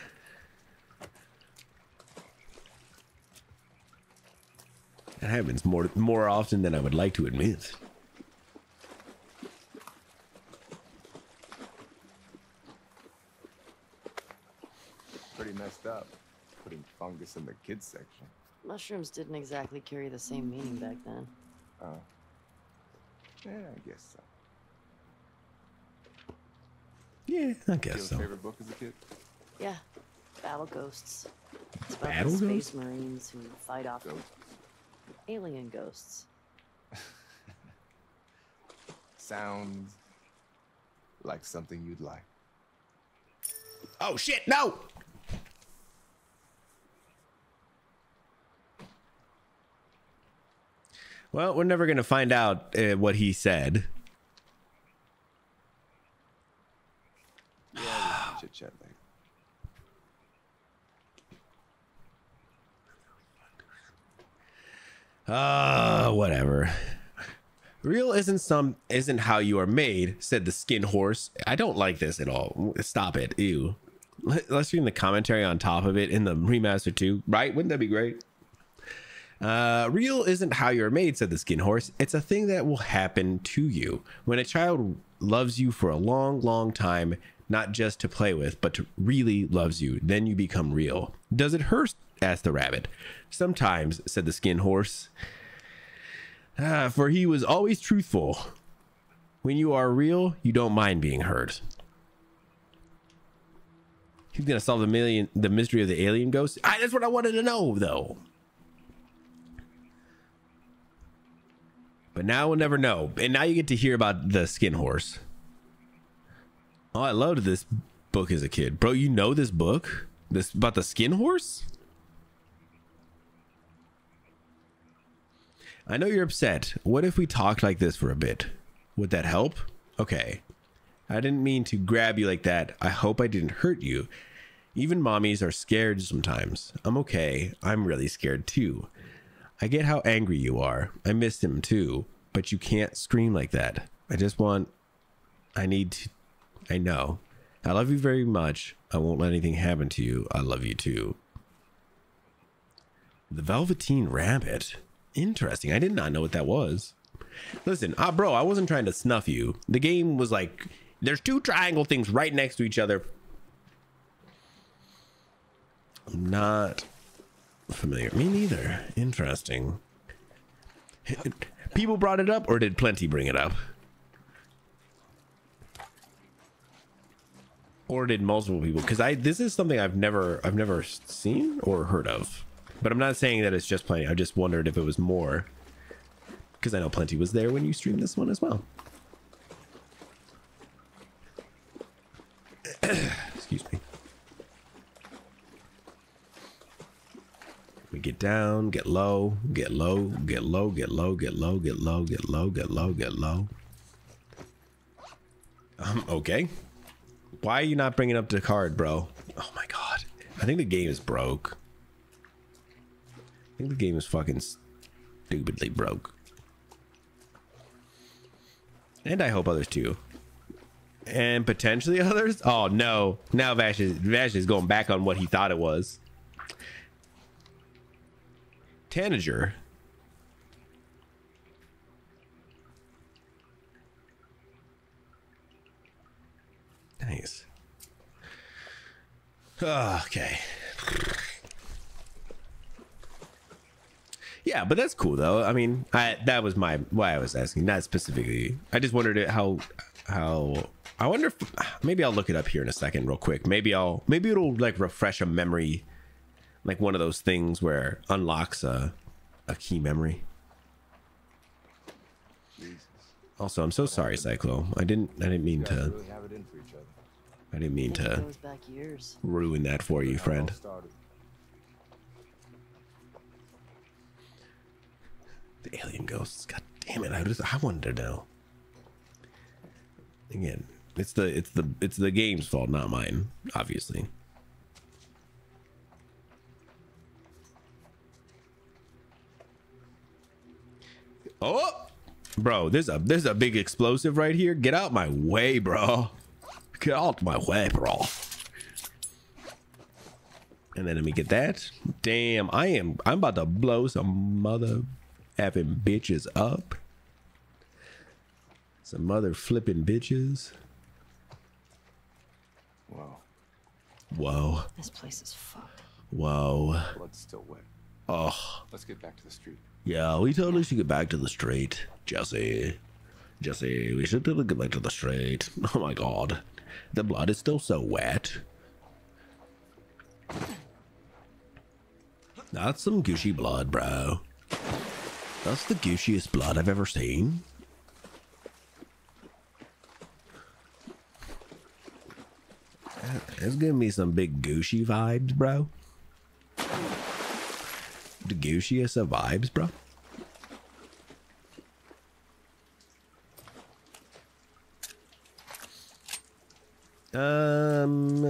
That happens more more often than I would like to admit. Pretty messed up. Putting fungus in the kids section. Mushrooms didn't exactly carry the same meaning back then. Oh. Yeah, I guess so. Yeah, I Your guess so. favorite book as a kid? Yeah, Battle Ghosts. It's about Battle the Space Ghosts? Marines who fight off Ghosts. alien ghosts. Sounds like something you'd like. Oh shit, no! Well, we're never gonna find out uh, what he said. Yeah. Uh, whatever. Real isn't some isn't how you are made, said the skin horse. I don't like this at all. Stop it. Ew. Let, let's read the commentary on top of it in the remaster too, right? Wouldn't that be great? Uh, real isn't how you're made, said the skin horse. It's a thing that will happen to you. When a child loves you for a long, long time, not just to play with, but to really loves you, then you become real. Does it hurt? asked the rabbit. Sometimes, said the skin horse. Ah, for he was always truthful. When you are real, you don't mind being hurt. He's gonna solve the million, the mystery of the alien ghost. Ah, that's what I wanted to know, though. But now we'll never know. And now you get to hear about the skin horse. Oh, I loved this book as a kid, bro. You know this book? This about the skin horse? I know you're upset. What if we talked like this for a bit? Would that help? Okay. I didn't mean to grab you like that. I hope I didn't hurt you. Even mommies are scared sometimes. I'm okay. I'm really scared too. I get how angry you are. I missed him too. But you can't scream like that. I just want. I need to. I know. I love you very much. I won't let anything happen to you. I love you too. The Velveteen Rabbit. Interesting. I did not know what that was. Listen, ah, bro, I wasn't trying to snuff you. The game was like, there's two triangle things right next to each other. I'm not familiar. Me neither. Interesting. People brought it up, or did Plenty bring it up? Or did multiple people? Because I this is something I've never I've never seen or heard of. But I'm not saying that it's just Plenty. I just wondered if it was more. Because I know Plenty was there when you streamed this one as well. Excuse me. We get down, get low, get low, get low, get low, get low, get low, get low, get low, get low. Um, okay. Why are you not bringing up the card, bro? Oh my god. I think the game is broke. I think the game is fucking stupidly broke. And I hope others too. and potentially others. Oh no! Now Vash is Vash is going back on what he thought it was. Tanager. Nice. Ah, okay. Yeah, but that's cool though. I mean, I that was my why I was asking, not specifically. I just wondered how how I wonder if maybe I'll look it up here in a second real quick. Maybe I'll maybe it'll like refresh a memory like one of those things where unlocks a a key memory. Jesus. Also, I'm so sorry, Cyclo. I didn't I didn't mean to really have it in for each other. I didn't mean to back years. ruin that for you, How it all friend. The alien ghosts. God damn it! I just I wanted to know. Again, it's the it's the it's the game's fault, not mine. Obviously. Oh, bro, there's a there's a big explosive right here. Get out my way, bro. Get out my way, bro. And then let me get that. Damn, I am I'm about to blow some mother effing bitches up. Some mother flipping bitches. Wow. Whoa. This place is fucked. Whoa. Blood's still wet. Oh. Let's get back to the street. Yeah, we totally should get back to the street. Jesse. Jesse, we should totally get back to the street. Oh my god. The blood is still so wet. That's some gushy blood, bro. That's the gushiest blood I've ever seen. It's giving me some big gushy vibes, bro. The gushiest of vibes, bro. Um,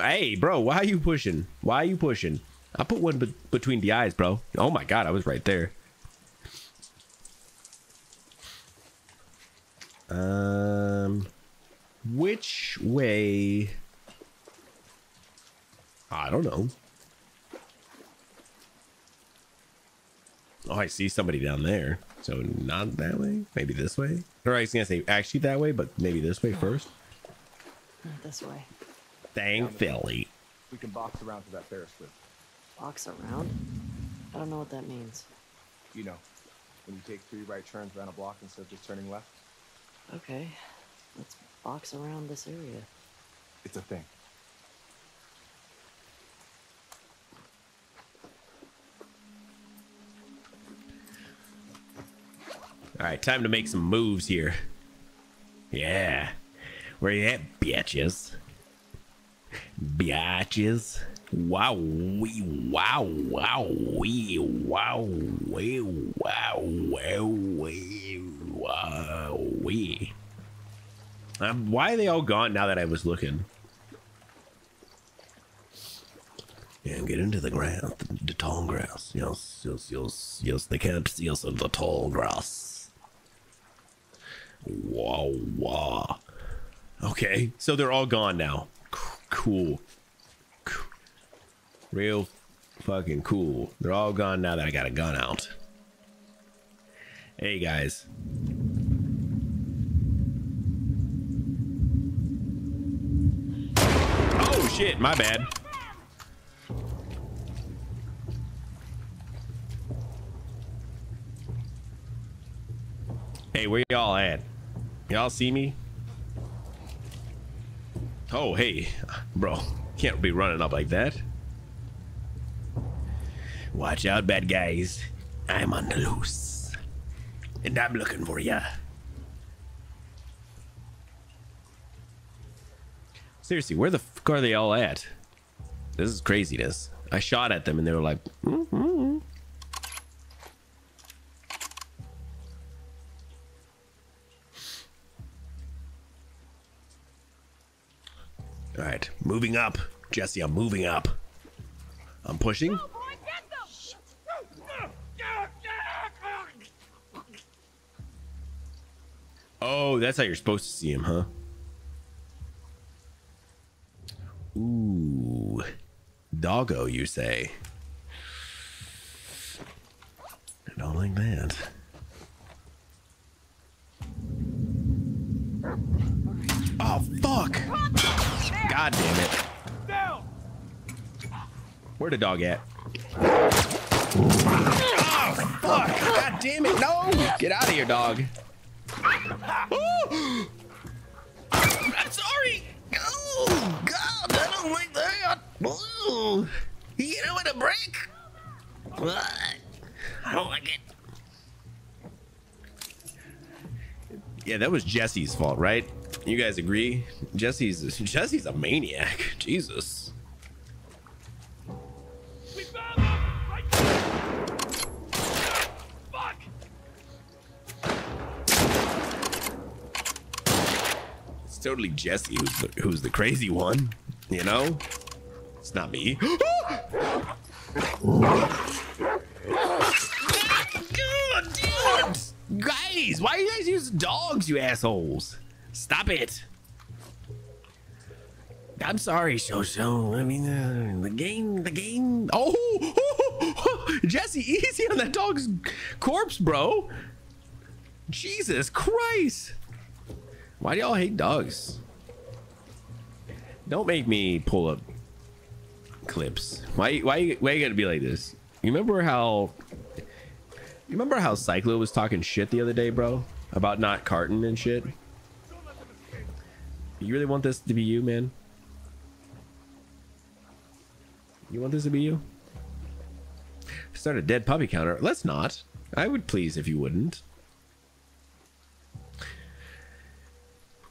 hey, bro, why are you pushing? Why are you pushing? I put one be- between the eyes, bro. Oh my god, I was right there. Um, which way? I don't know. Oh, I see somebody down there. So not that way. Maybe this way. Or I was gonna say actually that way, but maybe this way first. Not this way. Dang Philly. We can box around to that Ferris wheel. Box around? I don't know what that means. You know, when you take three right turns around a block instead of just turning left. Okay. Let's box around this area. It's a thing. All right, time to make some moves here. Yeah. Where you at, bitches? Bitches. Wow, wee, wow, wow, wee, wow, wee, wow, wow, wee, wow, wee. Um, why are they all gone now that I was looking? Yeah, get into the grass, the, the tall grass. Yes, yes, yes, yes, they can't see us in the tall grass. Wow, wow. Okay, so they're all gone now. Cool. C- Real fucking cool. They're all gone now that I got a gun out. Hey guys. Oh shit, my bad. Hey, where y'all at? Y'all see me? Oh, hey, bro. Can't be running up like that. Watch out, bad guys. I'm on the loose. And I'm looking for ya. Seriously, where the fuck are they all at? This is craziness. I shot at them and they were like, mm-hmm. All right, moving up. Jesse, I'm moving up. I'm pushing. Oh, that's how you're supposed to see him, huh? Ooh. Doggo, you say? I don't like that. Oh, fuck! God damn it. Where the dog at? Oh, fuck! God damn it, no! Get out of here, dog. Oh! I'm sorry! Oh, God, I don't like that! Oh, you know what a break? I don't like it. Yeah, that was Jesse's fault, right? You guys agree? Jesse's Jesse's a maniac. Jesus. It's totally Jesse who's the, who's the crazy one, you know? It's not me. God damn it! Guys, why you guys use dogs, you assholes? Stop it. I'm sorry, so Shosho. I mean, uh, the game, the game. Oh, Jesse, easy on that dog's corpse, bro. Jesus Christ. Why do y'all hate dogs? Don't make me pull up clips. Why, why, why you gotta be like this? You remember how, you remember how Cyclo was talking shit the other day, bro? About not carton and shit? You really want this to be you, man? You want this to be you? Start a dead puppy counter. Let's not. I would please if you wouldn't.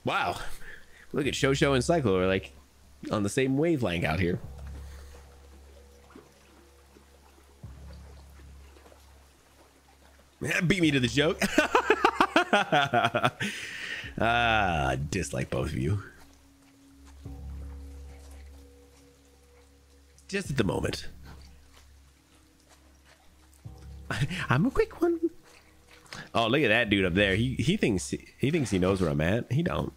Wow. Look at Shosho and Cyclo are like on the same wavelength out here. Beat me to the joke. ah, I dislike both of you. Just at the moment. I'm a quick one. Oh, look at that dude up there. He he thinks he thinks he knows where I'm at. He don't.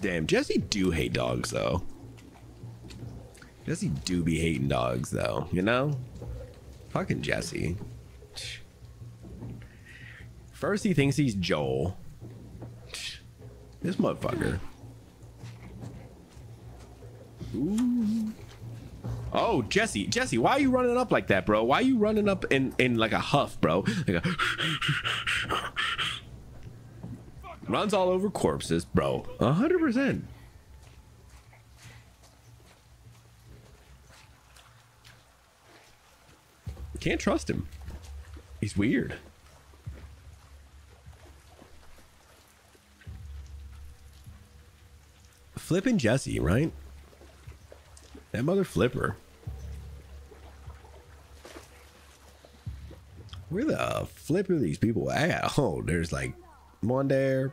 Damn, Jesse do hate dogs though. Jesse do be hating dogs though, you know? Fucking Jesse. First he thinks he's Joel. This motherfucker. Ooh. Oh, Jesse, Jesse, why are you running up like that, bro? Why are you running up in in like a huff, bro? Like a runs all over corpses, bro. A hundred percent. Can't trust him. He's weird. Flipping Jesse, right? That mother flipper. Where the flip are these people at? Oh, there's like one there.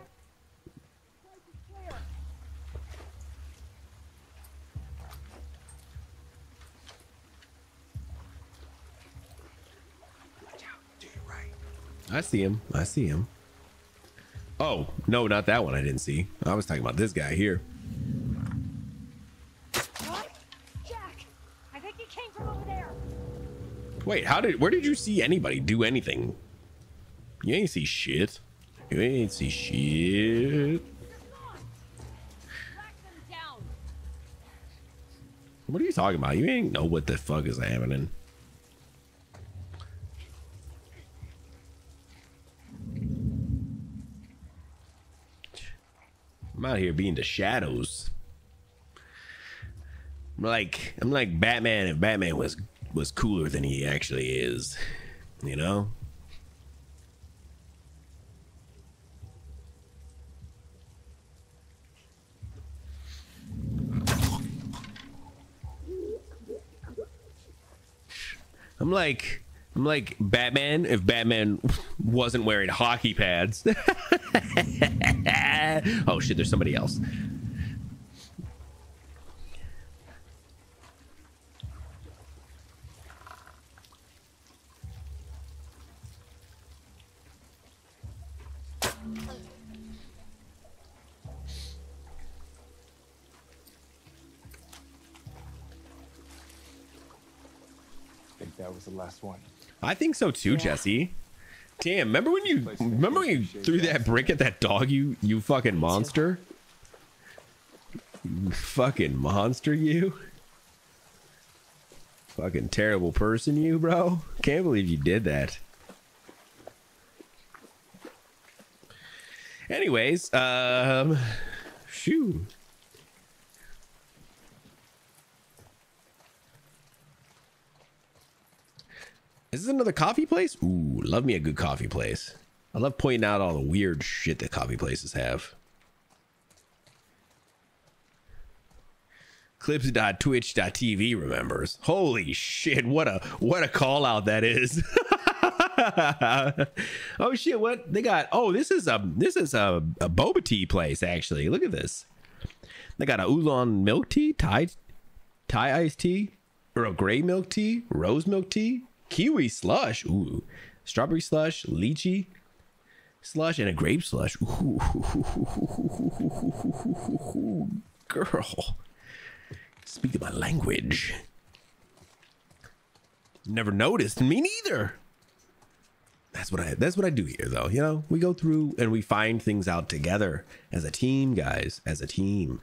I see him. I see him. Oh, no, not that one I didn't see. I was talking about this guy here. What? Jack! I think he came from over there. Wait, how did where did you see anybody do anything? You ain't see shit. You ain't see shit. What are you talking about? You ain't know what the fuck is happening. I'm out here being the shadows. I'm like I'm like Batman if Batman was was cooler than he actually is. You know? I'm like I'm like Batman if Batman wasn't wearing hockey pads. oh shit, there's somebody else. That was the last one. I think so too, Jesse. Damn, remember when you remember when you threw that brick at that dog? You you fucking monster. You fucking monster, you. Fucking terrible person, you, bro. Can't believe you did that. Anyways, um, shoo. Is this another coffee place? Ooh, love me a good coffee place. I love pointing out all the weird shit that coffee places have. Clips.twitch.tv remembers. Holy shit, what a what a call out that is. oh shit, what they got? Oh, this is a this is a, a boba tea place actually. Look at this. They got a oolong milk tea, Thai Thai iced tea, or a gray milk tea, rose milk tea, kiwi slush, ooh, strawberry slush, lychee slush, and a grape slush. Ooh, girl, speak my language. Never noticed. Me neither. That's what I. That's what I do here, though. You know, we go through and we find things out together as a team, guys. As a team.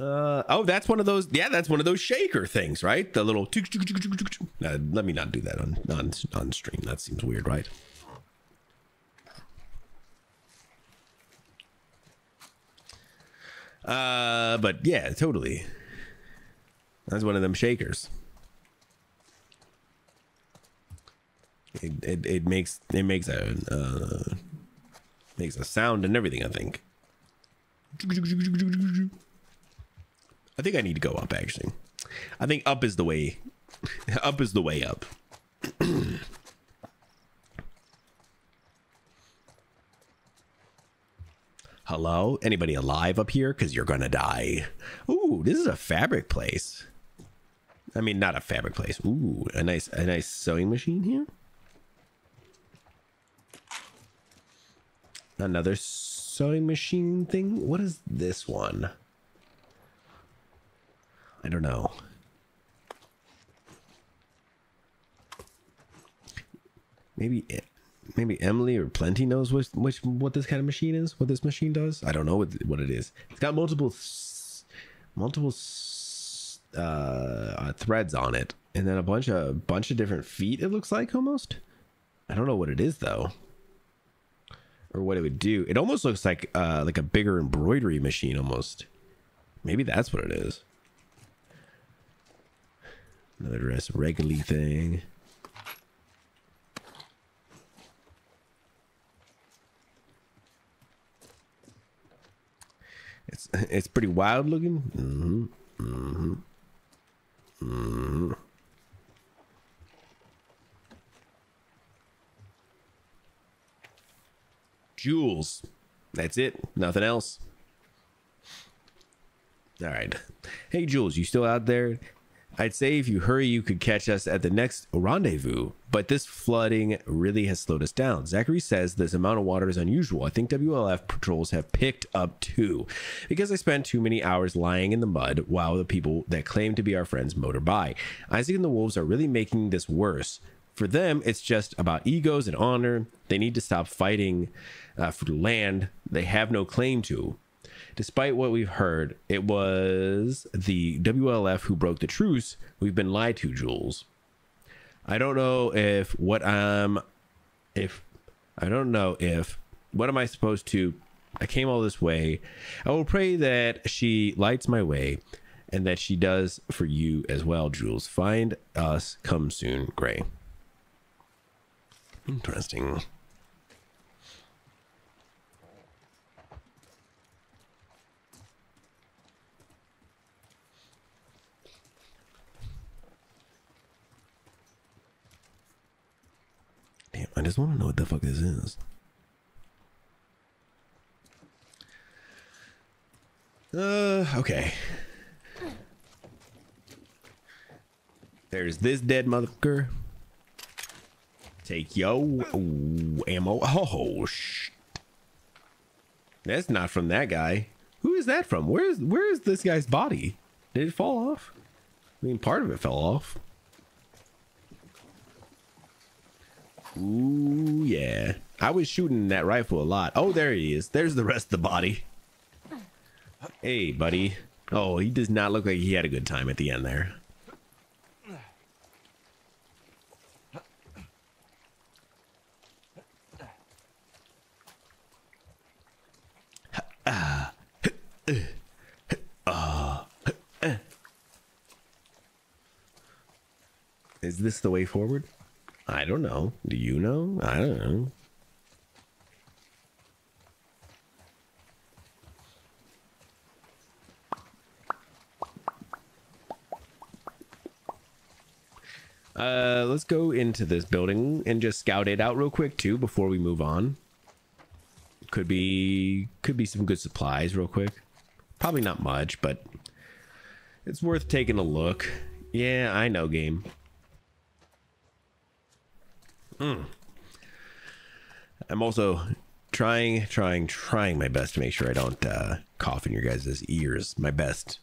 Uh, oh, that's one of those. Yeah, that's one of those shaker things, right? The little. Uh, let me not do that on on on stream. That seems weird, right? Uh, but yeah, totally. That's one of them shakers. It it, it makes it makes a uh, makes a sound and everything. I think. I think I need to go up actually. I think up is the way up is the way up. Hello? Anybody alive up here? Because you're gonna die. Ooh, this is a fabric place. I mean, not a fabric place. Ooh, a nice, a nice sewing machine here. Another sewing machine thing. What is this one? I don't know. Maybe maybe Emily or Plenty knows which, which what this kind of machine is. What this machine does. I don't know what what it is. It's got multiple multiple uh, threads on it, and then a bunch of bunch of different feet. It looks like almost. I don't know what it is though, or what it would do. It almost looks like uh, like a bigger embroidery machine almost. Maybe that's what it is. Another dress regularly thing. It's it's pretty wild looking. Mm-hmm. Mm-hmm. Mm-hmm. Jewels. That's it. Nothing else. All right. Hey, Jules, you still out there? I'd say if you hurry, you could catch us at the next rendezvous, but this flooding really has slowed us down. Zachary says this amount of water is unusual. I think WLF patrols have picked up too, because I spent too many hours lying in the mud while the people that claim to be our friends motor by. Isaac and the Wolves are really making this worse. For them, it's just about egos and honor. They need to stop fighting uh, for land they have no claim to despite what we've heard, it was the WLF who broke the truce. We've been lied to, Jules. I don't know if what I'm, if I don't know if what am I supposed to. I came all this way. I will pray that she lights my way and that she does for you as well, Jules. Find us. Come soon, Gray. Interesting. Damn, I just want to know what the fuck this is. Uh, okay. There's this dead motherfucker. Take yo ammo. Oh, sh. That's not from that guy. Who is that from? Where is where is this guy's body? Did it fall off? I mean, part of it fell off. Ooh, yeah. I was shooting that rifle a lot. Oh, there he is. There's the rest of the body. Hey, buddy. Oh, he does not look like he had a good time at the end there. Is this the way forward? I don't know. Do you know? I don't know. Uh, let's go into this building and just scout it out real quick too before we move on. Could be could be some good supplies real quick. Probably not much, but it's worth taking a look. Yeah, I know game. Mm. I'm also trying, trying, trying my best to make sure I don't uh, cough in your guys' ears. My best.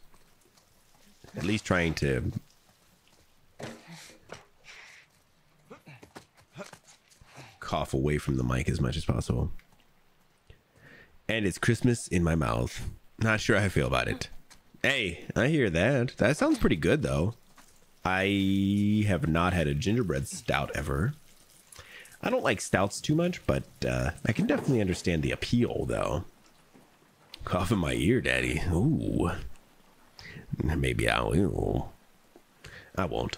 At least trying to cough away from the mic as much as possible. And it's Christmas in my mouth. Not sure how I feel about it. Hey, I hear that. That sounds pretty good though. I have not had a gingerbread stout ever. I don't like stouts too much, but uh, I can definitely understand the appeal though. Cough in my ear, daddy. Ooh. Maybe I will. I won't.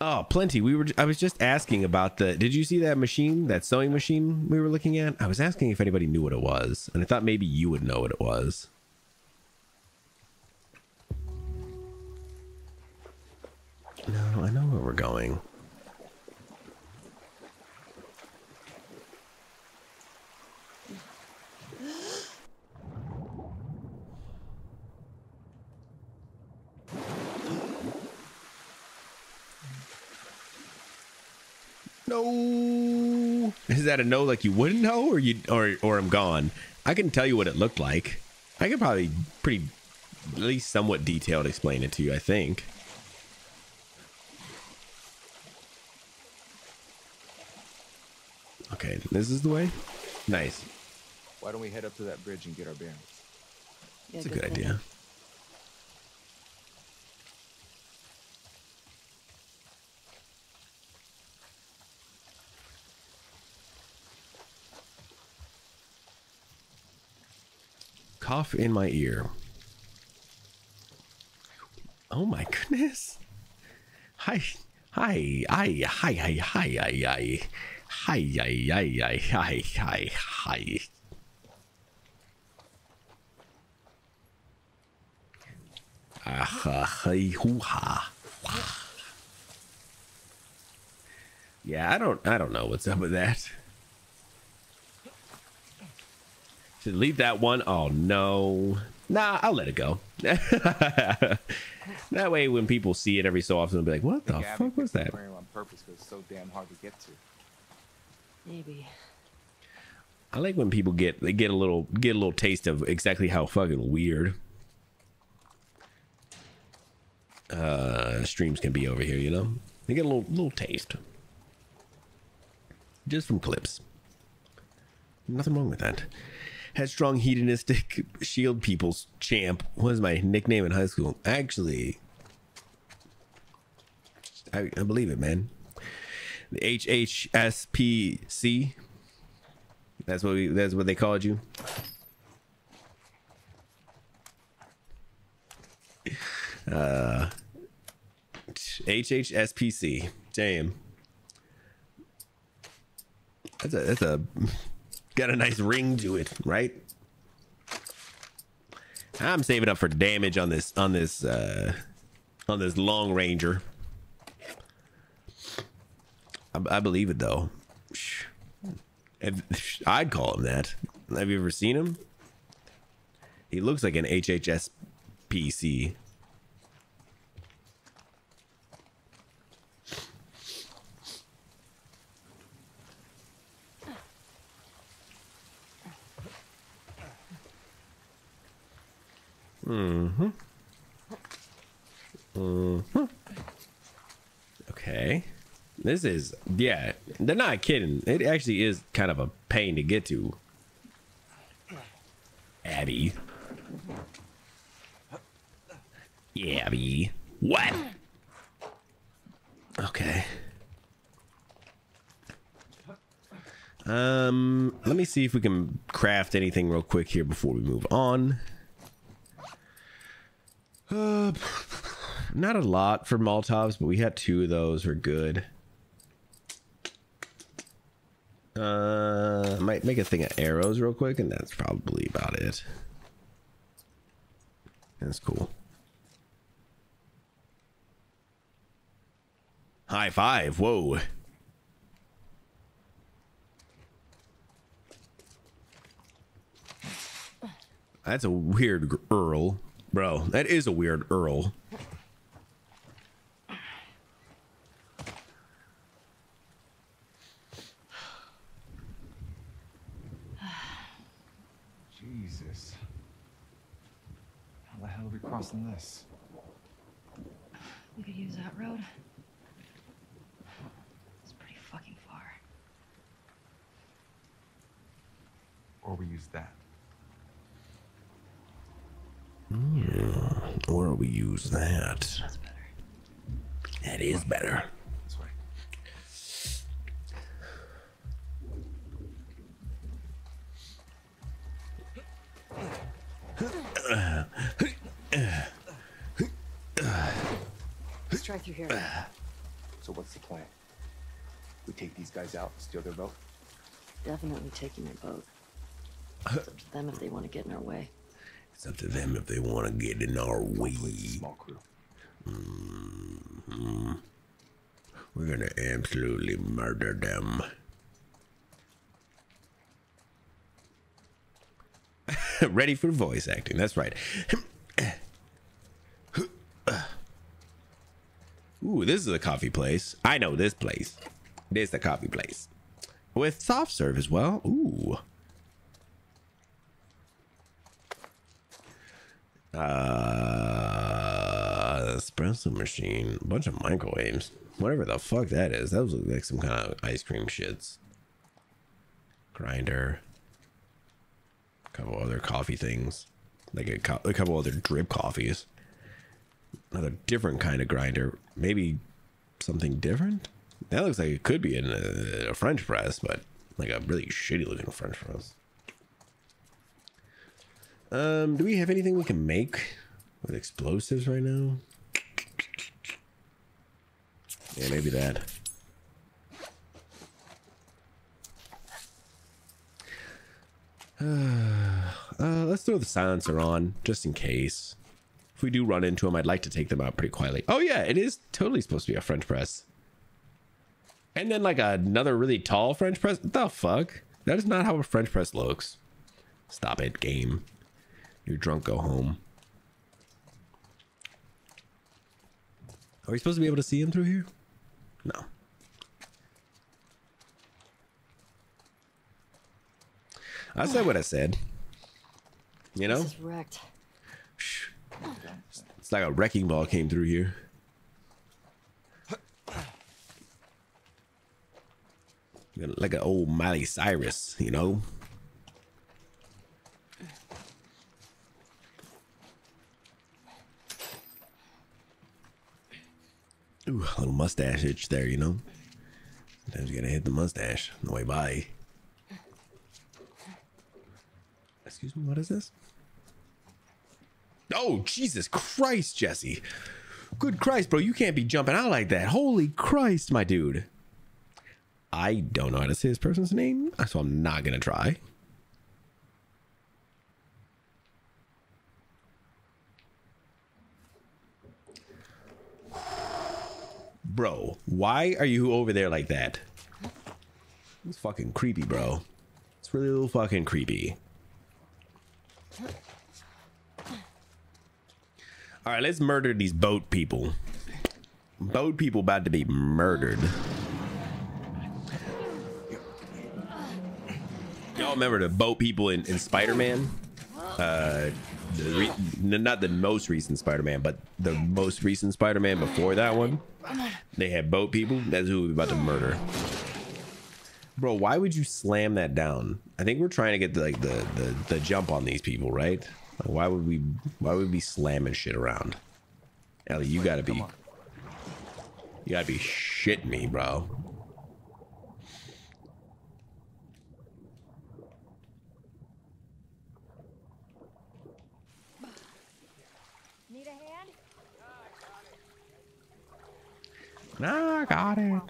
Oh, plenty. We were. I was just asking about the. Did you see that machine, that sewing machine we were looking at? I was asking if anybody knew what it was, and I thought maybe you would know what it was. No, I know where we're going. No. Is that a no like you wouldn't know or you or or I'm gone? I can tell you what it looked like. I could probably pretty at least somewhat detailed explain it to you, I think. Okay, this is the way. Nice. Why don't we head up to that bridge and get our bearings? Yeah, It's a good thinking. idea. Cough in my ear. Oh my goodness. Hi. Hi. Hi. Hi. Hi. Hi. Hi. Hi. Hi. Hi. Hi. Hi. Hi. Ah. Yeah, I don't I don't know what's up with that. Should leave that one. Oh no. Nah, I'll let it go. that way when people see it every so often they'll be like, what the Think Abby fuck was that? on purpose because it's so damn hard to get to. Maybe. I like when people get they get a little get a little taste of exactly how fucking weird uh streams can be over here, you know? They get a little little taste. Just from clips. Nothing wrong with that. Headstrong hedonistic shield people's champ What was my nickname in high school. Actually I, I believe it, man. The HHSPC that's what we, that's what they called you. Uh, HHSPC. Damn. That's a that's a got a nice ring to it, right? I'm saving up for damage on this on this uh on this long ranger. I, I believe it though. I'd call him that. Have you ever seen him? He looks like an HHS PC. Mm-hmm. Mm-hmm. Okay. This is yeah, they're not kidding. It actually is kind of a pain to get to. Abby. Yeah, Abby. What? Okay. Um, let me see if we can craft anything real quick here before we move on. Uh, not a lot for Molotovs, but we had two of those. We're good. Uh, might make a thing of arrows real quick, and that's probably about it. That's cool. High five. Whoa. That's a weird Earl. Bro, that is a weird Earl. Jesus. How the hell are we crossing this? We could use that road. It's pretty fucking far. Or we use that? Or we use that. That's better. That is better. This way. Let's try through here. So what's the plan? We take these guys out, steal their boat? Definitely taking their boat. It's up to them if they want to get in our way. It's up to them if they want to get in our way. Small crew. Mm-hmm. We're gonna absolutely murder them. Ready for voice acting. That's right. Ooh, this is a coffee place. I know this place. This is the coffee place. With soft serve as well. Ooh. Uh, espresso machine, bunch of microwaves, whatever the fuck that is. That look like some kind of ice cream shits. Grinder, a couple other coffee things, like a, co- a couple other drip coffees. Another different kind of grinder, maybe something different. That looks like it could be in a, a French press, but like a really shitty looking French press. Um, do we have anything we can make with explosives right now? Yeah, maybe that. Uh, let's throw the silencer on just in case. If we do run into them, I'd like to take them out pretty quietly. Oh yeah, it is totally supposed to be a French press. And then like another really tall French press. What the fuck? That is not how a French press looks. Stop it, game. You're drunk, go home. Are we supposed to be able to see him through here? No. I said what I said. You know? This is wrecked. It's like a wrecking ball came through here. Like an old Miley Cyrus, you know? Ooh, a little mustache itch there, you know? Sometimes you gotta hit the mustache on the way by. Excuse me, what is this? Oh, Jesus Christ, Jesse. Good Christ, bro. You can't be jumping out like that. Holy Christ, my dude. I don't know how to say this person's name, so I'm not to try. Bro, why are you over there like that? It's fucking creepy, bro. It's real fucking creepy. All right, let's murder these boat people. Boat people about to be murdered. Y'all remember the boat people in, in Spider-Man? Uh, the re- n- not the most recent Spider-Man, but the most recent Spider-Man before that one. They had boat people. That's who we're about to murder. Bro, why would you slam that down? I think we're trying to get the, like the, the the jump on these people, right? Like, why would we why would we be slamming shit around? Ellie, you gotta be you gotta be shitting me, bro. Need a hand? Nah, I got it.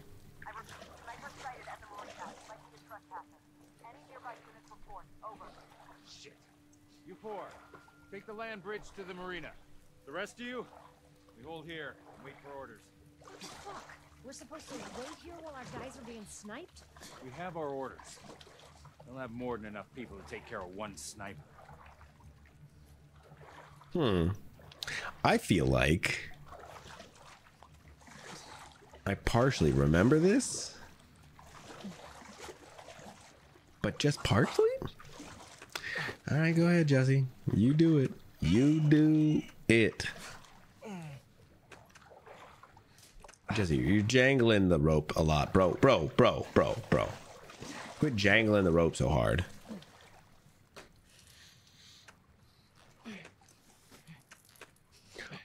Shit. You four, take the land bridge to the marina. The rest of you, we hold here and wait for orders. Fuck. We're supposed to wait here while our guys are being sniped? We have our orders. We'll have more than enough people to take care of one sniper. Hmm. I feel like I partially remember this, but just partially. All right, go ahead, Jesse. You do it. You do it. Jesse, you're jangling the rope a lot, bro. Bro, bro, bro, bro. Quit jangling the rope so hard.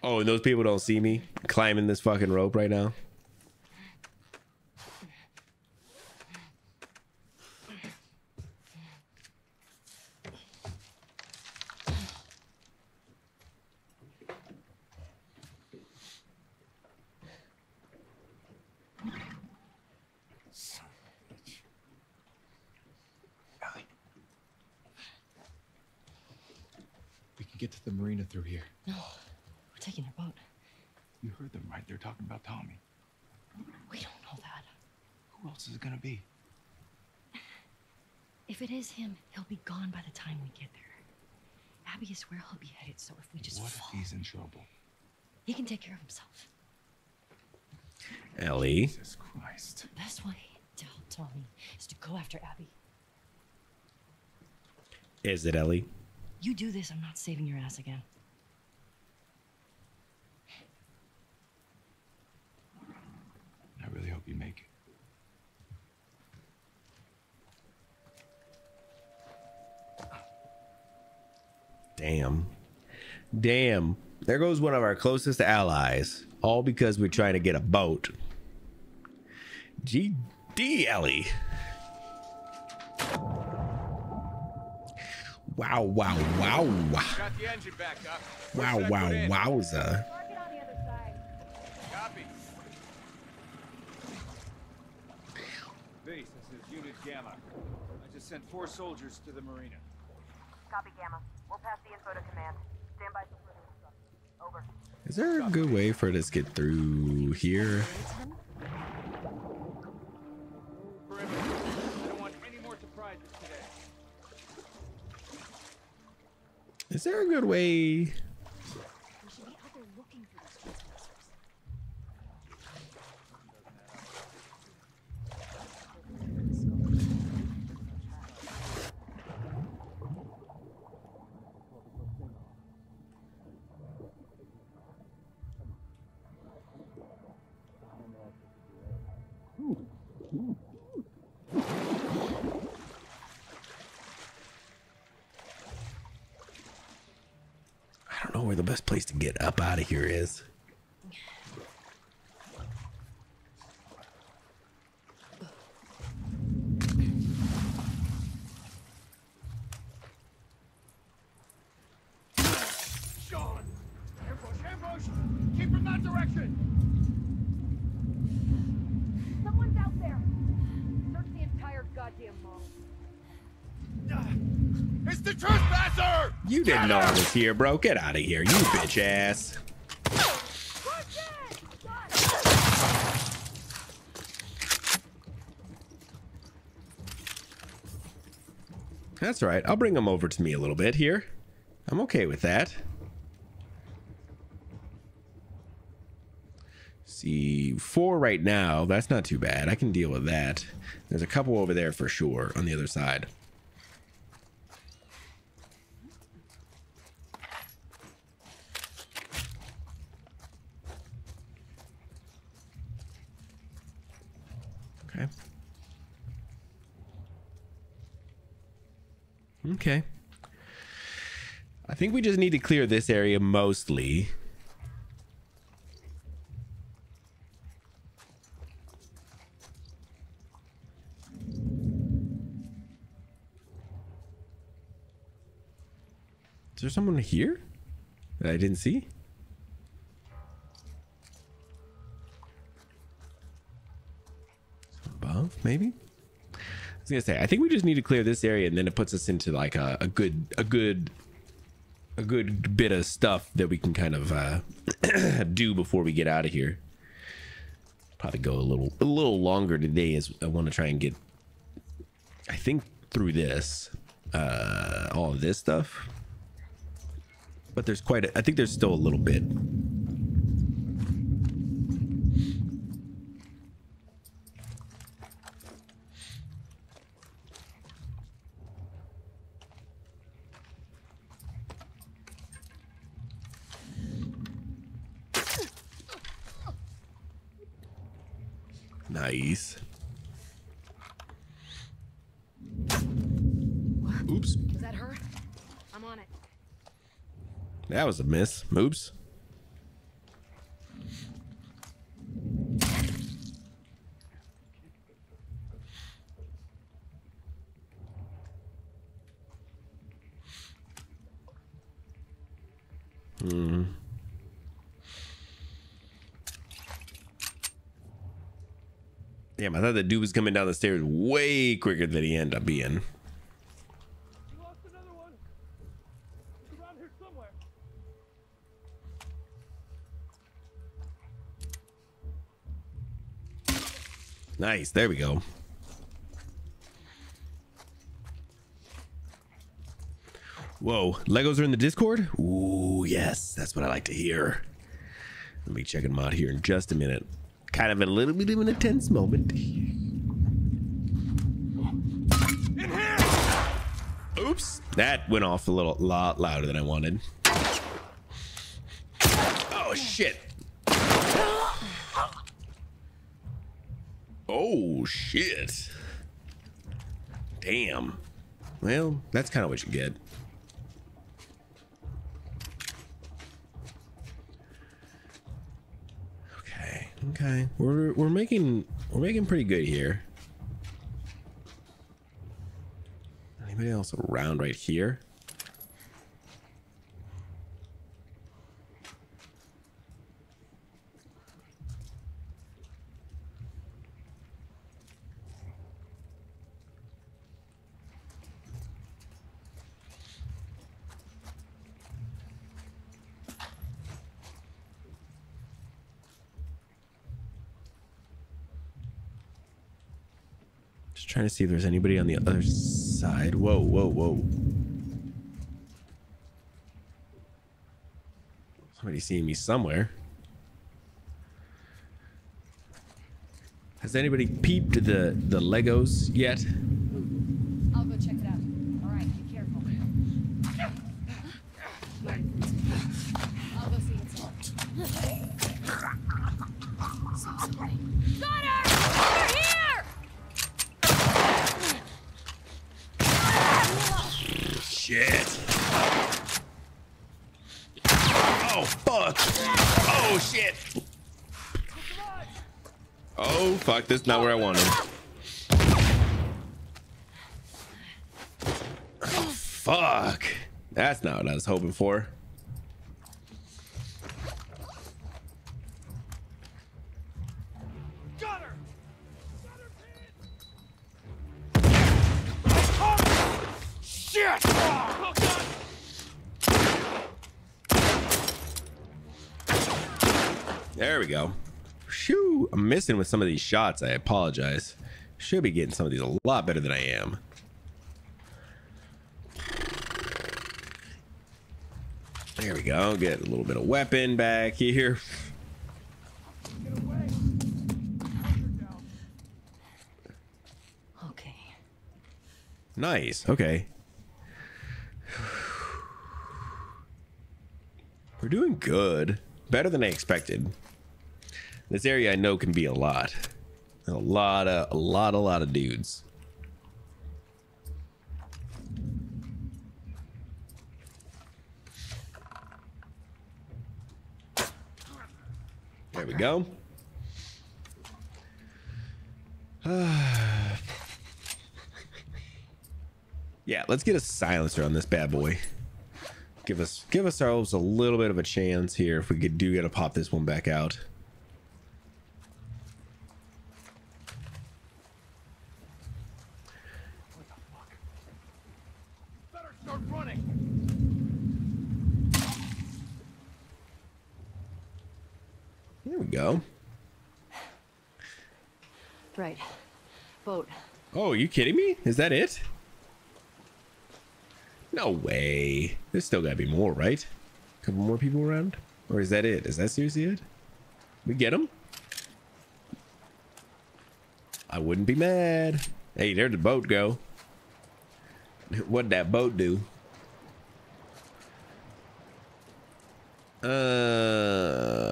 Oh, and those people don't see me climbing this fucking rope right now. Through here. No, we're taking a boat. You heard them, right? They're talking about Tommy. We don't know that. Who else is it gonna be? If it is him, he'll be gone by the time we get there. Abby is where he'll be headed, so if we just what if he's in trouble? he can take care of himself. Ellie. Jesus Christ. The best way to help Tommy is to go after Abby. Is it Ellie? You do this, I'm not saving your ass again. I really hope you make it. Damn. Damn. There goes one of our closest allies. All because we're trying to get a boat. GD Ellie. Wow, wow, wow. Got the engine back up. Wow, wow, wowza. Park it on the other side. Copy. Base, this is Unit Gamma. I just sent four soldiers to the marina. Copy, Gamma. Is there a good way for us to get through here? Is there a good way? We should be out there looking for these trespassers. I don't know where the best place to get up out of here is. Sean! Ambush, ambush! Keep in that direction! Someone's out there. Search the entire goddamn mall. Trespasser! You didn't know I was here, bro. Get out of here, you bitch ass. That's right. I'll bring him over to me a little bit here. I'm okay with that. see four right now that's not too bad i can deal with that there's a couple over there for sure on the other side Okay. I think we just need to clear this area mostly. Is there someone here that I didn't see? Above, maybe? Gonna say, I think we just need to clear this area and then it puts us into like a, a good, a good, a good bit of stuff that we can kind of uh, do before we get out of here. Probably go a little, a little longer today as I want to try and get, I think through this, uh, all of this stuff. But there's quite a, I think there's still a little bit. Nice. Oops. Was that her? I'm on it. That was a miss. Oops. Hmm. Damn, I thought the dude was coming down the stairs way quicker than he ended up being. Nice. There we go. Whoa. Legos are in the Discord? Ooh, yes. That's what I like to hear. Let me check them out here in just a minute. Kind of a little bit of an intense moment. Oops. That went off a little lot louder than I wanted. Oh, shit. Oh shit. Damn. Well, that's kind of what you get. Okay. We're we're making we're making pretty good here. Anybody else around right here? Trying to see if there's anybody on the other side. Whoa, whoa, whoa. Somebody seeing me somewhere. Has anybody peeped the the Legos yet? I'll go check it out. All right, be careful. I'll go see what's up. Got her! Over here! Shit. Oh fuck. Oh shit. Oh fuck, this is not where I. Oh fuck. That's not what I was hoping for. with some of these shots, I apologize. Should be getting some of these a lot better than I am. There we go. Get a little bit of weapon back here. Okay. Nice. Okay. We're doing good. Better than I expected. This area I know can be a lot. A lot of a lot a lot of dudes. There we go. yeah, let's get a silencer on this bad boy. Give us give ourselves a little bit of a chance here if we could do get to pop this one back out. Better start running. There we go. Right. Boat. Oh, are you kidding me? Is that it? No way. There's still gotta be more, right? A couple more people around? Or is that it? Is that seriously it? We get them? I wouldn't be mad. Hey, there'd the boat go. What'd that boat do? Uh...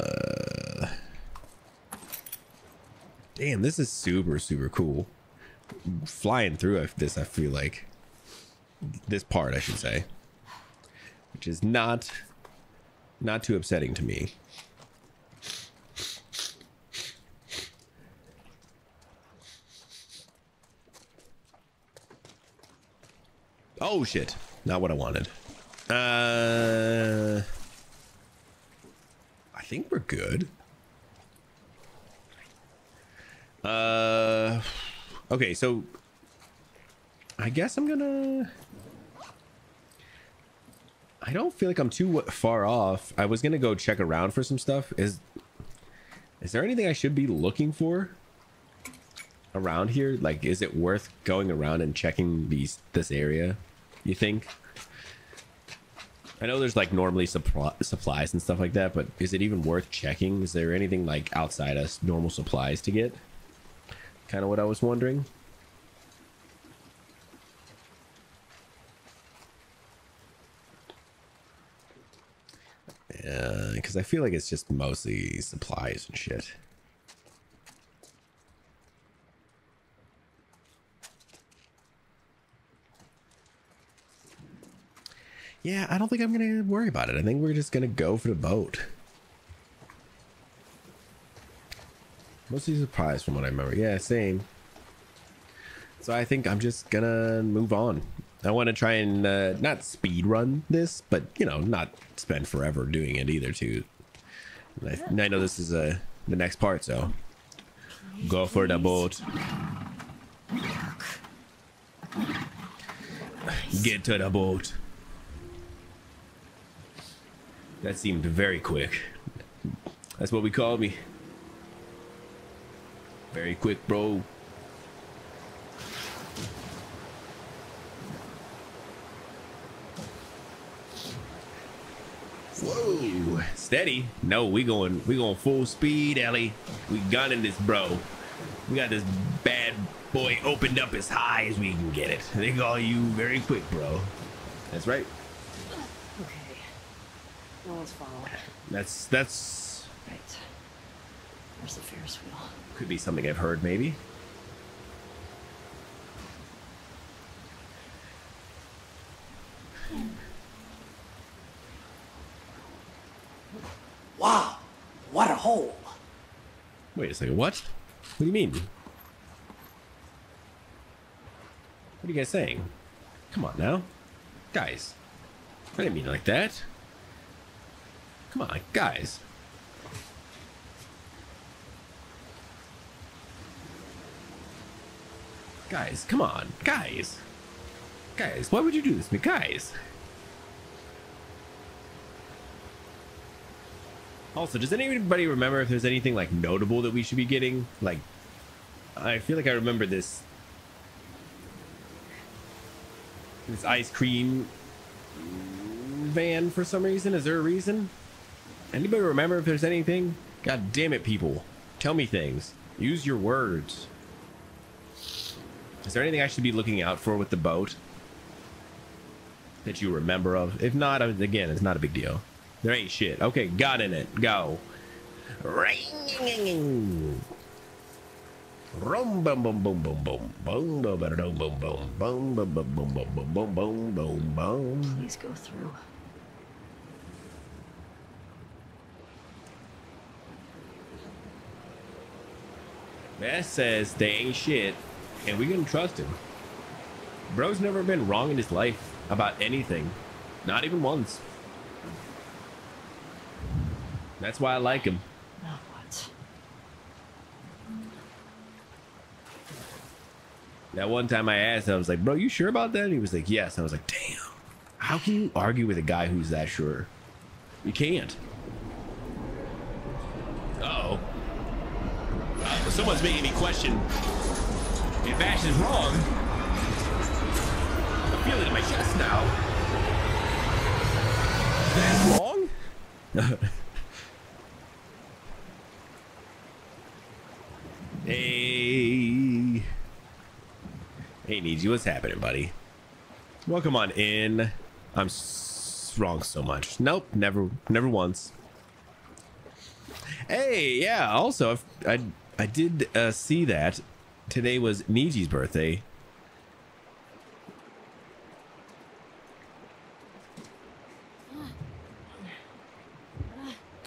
Damn, this is super, super cool. Flying through this, I feel like. This part, I should say. Which is not, not too upsetting to me. Oh shit. Not what I wanted. Uh I think we're good. Uh okay, so I guess I'm gonna I don't feel like I'm too far off. I was gonna go check around for some stuff. Is is there anything I should be looking for around here? Like, is it worth going around and checking these this area? You think? I know there's like normally supplies and stuff like that, but is it even worth checking? Is there anything like outside us normal supplies to get? Kind of what I was wondering. Yeah, because I feel like it's just mostly supplies and shit. Yeah, I don't think I'm going to worry about it. I think we're just going to go for the boat. Mostly surprised from what I remember. Yeah, same. So I think I'm just going to move on. I want to try and uh, not speed run this, but, you know, not spend forever doing it either, too. I, I know this is uh, the next part, so go for the boat. Get to the boat. That seemed very quick. That's what we called me. Very quick, bro. Whoa, steady. No, we going we going full speed, Ellie. We gunning this, bro. We got this bad boy opened up as high as we can get it. They call you very quick, bro. That's right. Okay. No one's following. That's that's Right. Where's the Ferris wheel? could be something I've heard, maybe. Wow, what a hole. Wait a second. What? What do you mean? What are you guys saying? Come on now, guys. I didn't mean it like that. Come on, guys. Guys, come on, guys. Guys, why would you do this to me, guys? Also, does anybody remember if there's anything like notable that we should be getting? Like, I feel like I remember this. This ice cream van for some reason. Is there a reason? Anybody remember if there's anything? God damn it, people. Tell me things. Use your words. Is there anything I should be looking out for with the boat? That you remember of? If not, again, it's not a big deal. There ain't shit. Okay, got in it. Go. Bum bum bum bum bum bum bum bum bum bum bum bum bum bum bum bum bum bum bum bum. Please go through. That says they ain't shit, and we can trust him. Bro's never been wrong in his life about anything, not even once. That's why I like him. Now what? That one time I asked, him, I was like, "Bro, you sure about that?" And he was like, "Yes." I was like, "Damn, how can you argue with a guy who's that sure? You can't." Uh-oh. Uh, someone's making me question if Vash is wrong. I feel it in my chest now. That's wrong? hey. Hey, Niji, what's happening, buddy? Welcome on in. I'm s- wrong so much. Nope, never, never once. Hey, yeah. Also, if- I I did uh, see that today was Niji's birthday.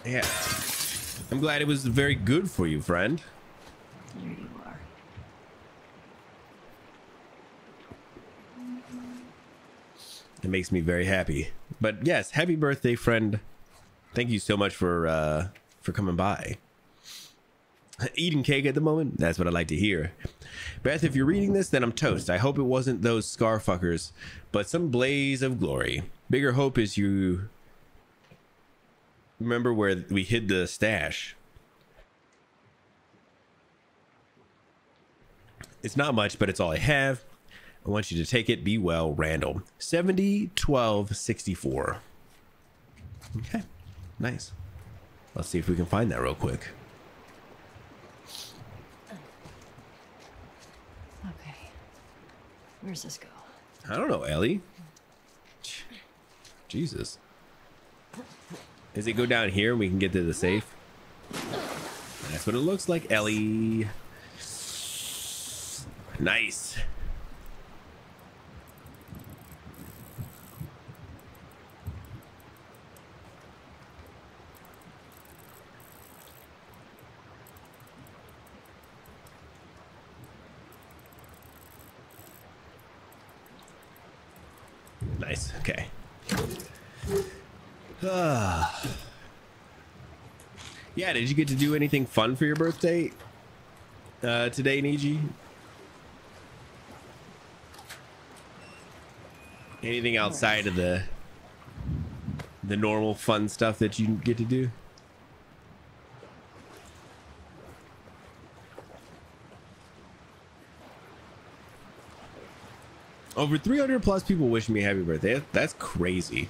Yeah, I'm glad it was very good for you, friend. Here you are. It makes me very happy. But yes, happy birthday, friend. Thank you so much for uh for coming by. Eating cake at the moment? That's what I like to hear. Beth, if you're reading this, then I'm toast. I hope it wasn't those scar fuckers, but some blaze of glory. Bigger hope is you remember where we hid the stash. It's not much, but it's all I have. I want you to take it. Be well, Randall. 70 12 64. Okay, nice. Let's see if we can find that real quick. Okay. Where's this go? I don't know, Ellie. Jesus. Does it go down here and we can get to the safe? That's what it looks like, Ellie. Nice. Nice. Okay. Ah. yeah, did you get to do anything fun for your birthday uh, today, Niji? Anything outside of the the normal fun stuff that you get to do? Over 300 plus people wishing me happy birthday. That's crazy.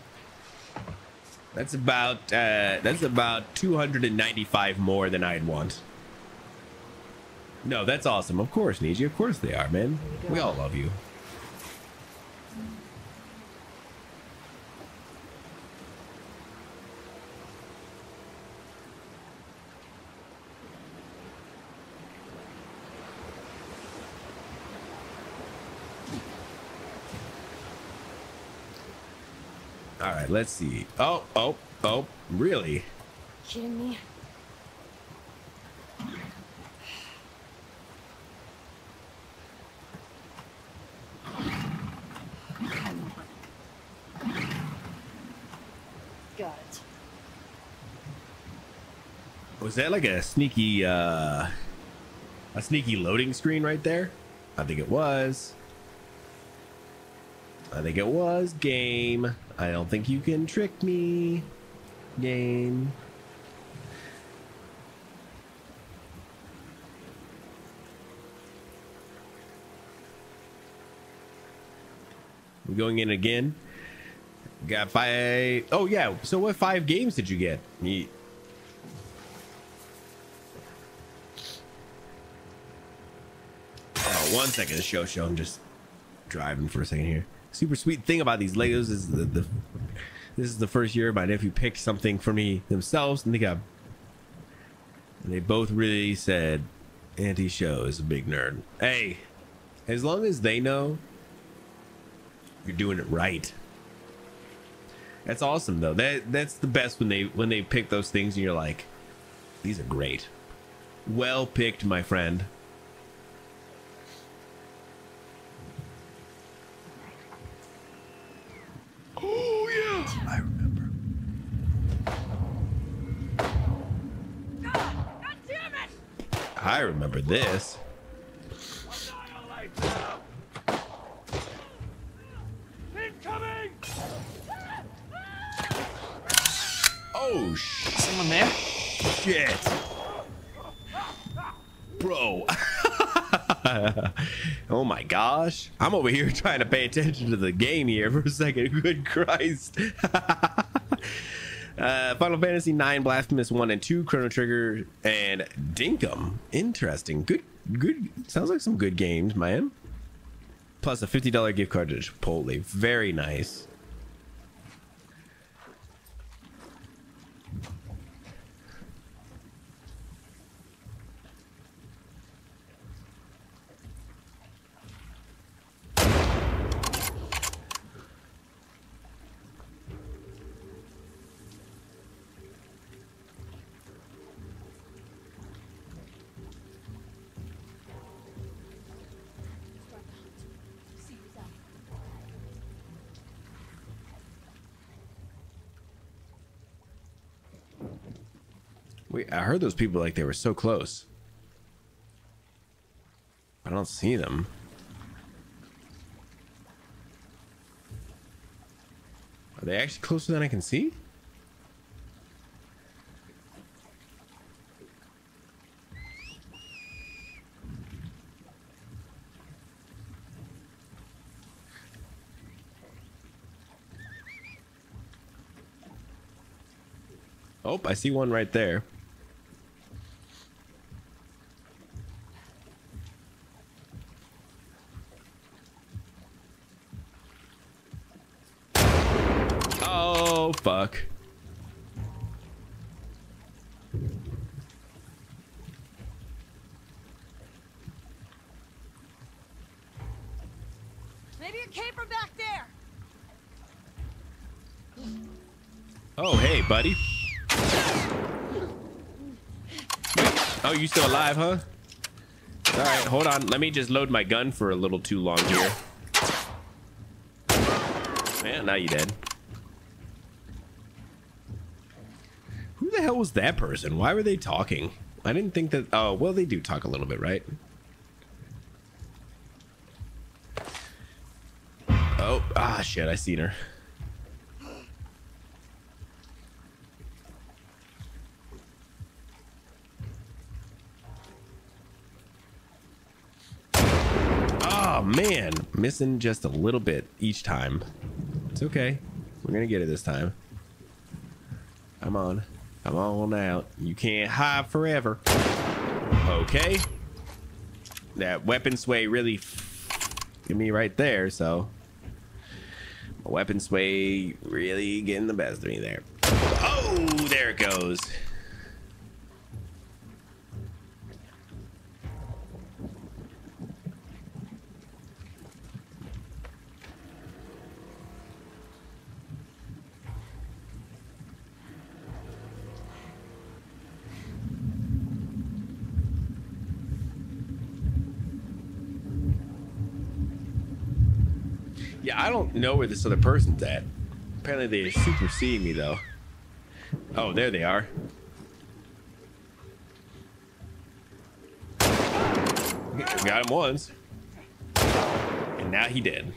That's about uh, that's about 295 more than I'd want. No, that's awesome. Of course, Niji. Of course they are, man. We all love you. Let's see. Oh, oh, oh, really? Kidding me? Got it. Was that like a sneaky, uh, a sneaky loading screen right there? I think it was. I think it was game. I don't think you can trick me. Game. We're going in again. Got five. Oh yeah. So what five games did you get? You... Oh, one second, show show. I'm just driving for a second here. Super sweet thing about these Legos is the, the this is the first year my nephew picked something for me themselves, and they got and they both really said Auntie Show is a big nerd. Hey, as long as they know you're doing it right. That's awesome though. That that's the best when they when they pick those things and you're like, these are great. Well picked, my friend. Oh, yeah. I remember. I remember this. Incoming! Oh sh- Someone there? shit. Bro. oh my gosh. I'm over here trying to pay attention to the game here for a second. Good Christ. uh, Final Fantasy 9, Blasphemous 1 and 2, Chrono Trigger, and Dinkum. Interesting. Good, good. Sounds like some good games, man. Plus a $50 gift card to Chipotle. Very nice. I heard those people like they were so close. I don't see them. Are they actually closer than I can see? Oh, I see one right there. Oh, fuck. Maybe it came from back there. Oh, hey, buddy. Oh, you still alive, huh? All right, hold on. Let me just load my gun for a little too long here. Man, now you dead. The hell was that person? Why were they talking? I didn't think that. Oh, well, they do talk a little bit, right? Oh, ah, shit, I seen her. Oh man, missing just a little bit each time. It's okay. We're gonna get it this time. I'm on. Come on out. You can't hide forever. Okay. That weapon sway really get me right there, so my weapon sway really getting the best of me there. Oh, there it goes. I don't know where this other person's at. Apparently they super seeing me though. Oh, there they are. Got him once. And now he did.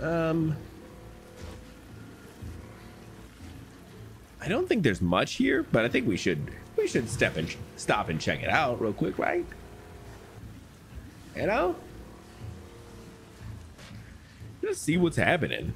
Um I don't think there's much here, but I think we should we should step and stop and check it out real quick, right? You know? Just see what's happening.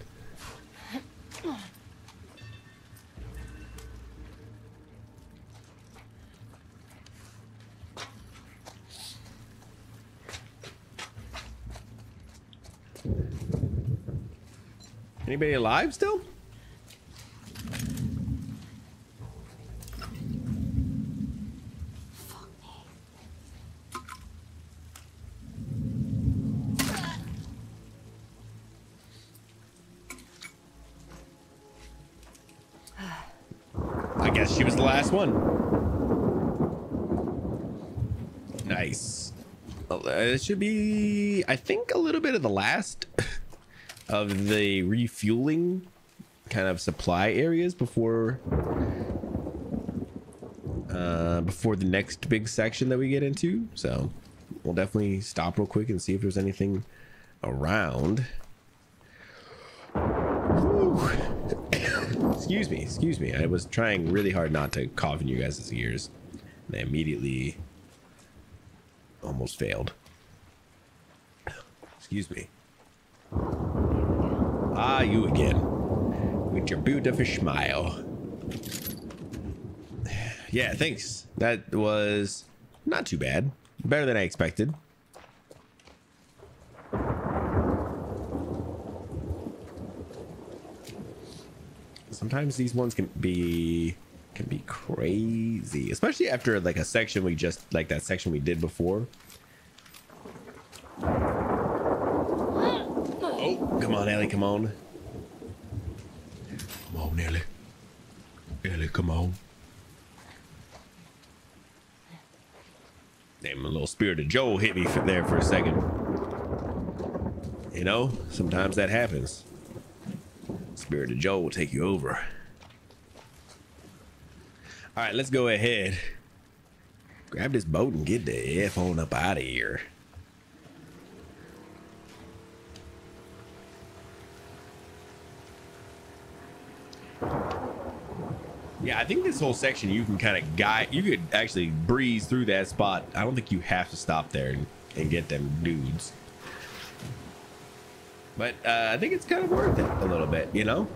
Anybody alive still? One. Nice. Uh, It should be, I think, a little bit of the last of the refueling kind of supply areas before uh, before the next big section that we get into. So we'll definitely stop real quick and see if there's anything around. Whew. Excuse me, excuse me. I was trying really hard not to cough in you guys' ears. And I immediately almost failed. Excuse me. Ah, you again. With your beautiful smile. Yeah, thanks. That was not too bad. Better than I expected. Sometimes these ones can be can be crazy, especially after like a section we just like that section we did before. Oh, come on, Ellie, come on. Come on, Ellie. Ellie, come on. Damn, a little spirit of Joel hit me for there for a second. You know, sometimes that happens. Spirit of Joel will take you over. All right, let's go ahead. Grab this boat and get the F on up out of here. Yeah, I think this whole section you can kind of guide. You could actually breeze through that spot. I don't think you have to stop there and, and get them dudes. But uh, I think it's kind of worth it a little bit, you know?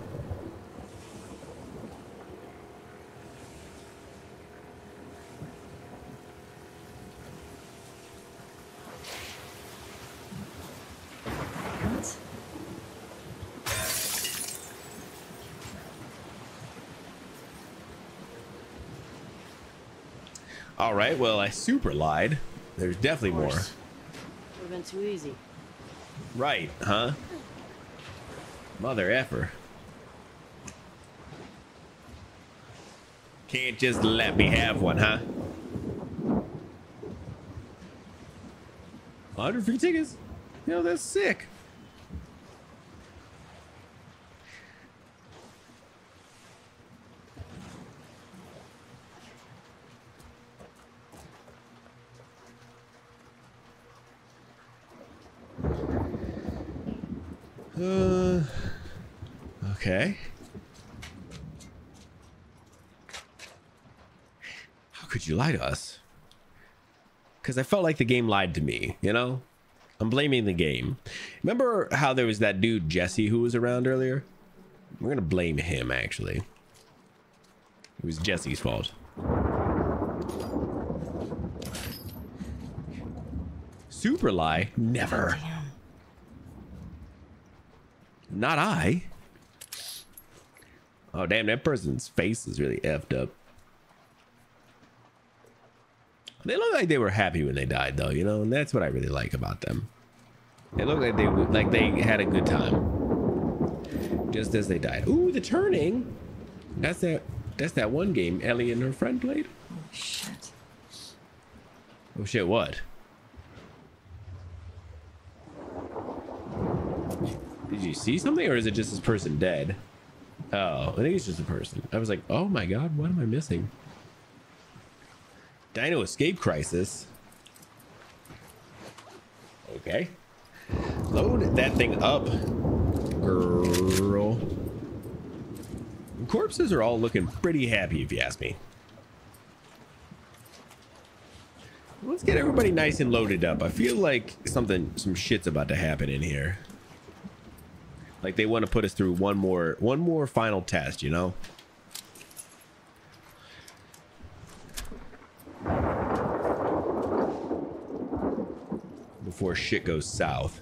All right, well, I super lied. There's definitely more. Would have been too easy. Right, huh? Mother effer. Can't just let me have one, huh? 100 free tickets? You know, that's sick. Okay. How could you lie to us? Because I felt like the game lied to me, you know? I'm blaming the game. Remember how there was that dude, Jesse, who was around earlier? We're going to blame him, actually. It was Jesse's fault. Super lie? Never. Not I. Oh, damn, that person's face is really effed up. They look like they were happy when they died, though, you know, and that's what I really like about them. They look like they like they had a good time, just as they died. Ooh, the turning. That's that. That's that one game Ellie and her friend played. Oh shit. Oh shit! What? Did you see something, or is it just this person dead? Oh, I think it's just a person. I was like, oh my god, what am I missing? Dino Escape Crisis. Okay. Load that thing up, girl. Corpses are all looking pretty happy, if you ask me. Let's get everybody nice and loaded up. I feel like something, some shit's about to happen in here. Like they want to put us through one more, one more final test, you know? Before shit goes south.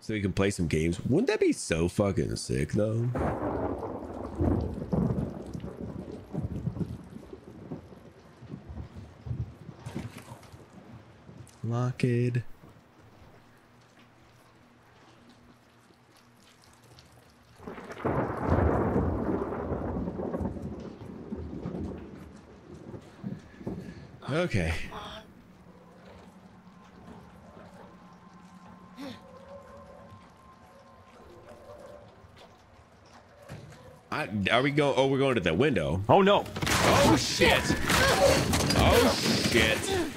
So we can play some games. Wouldn't that be so fucking sick though? Locked. Okay. I, are we going? Oh, we're going to the window. Oh no! Oh shit! Oh shit!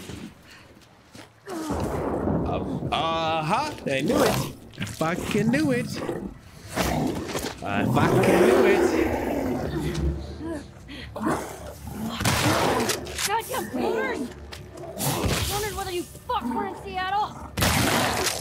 Uh huh! I knew it. I fucking knew it. I fucking knew it. Goddamn boomers! Wondered whether you fuck were in Seattle.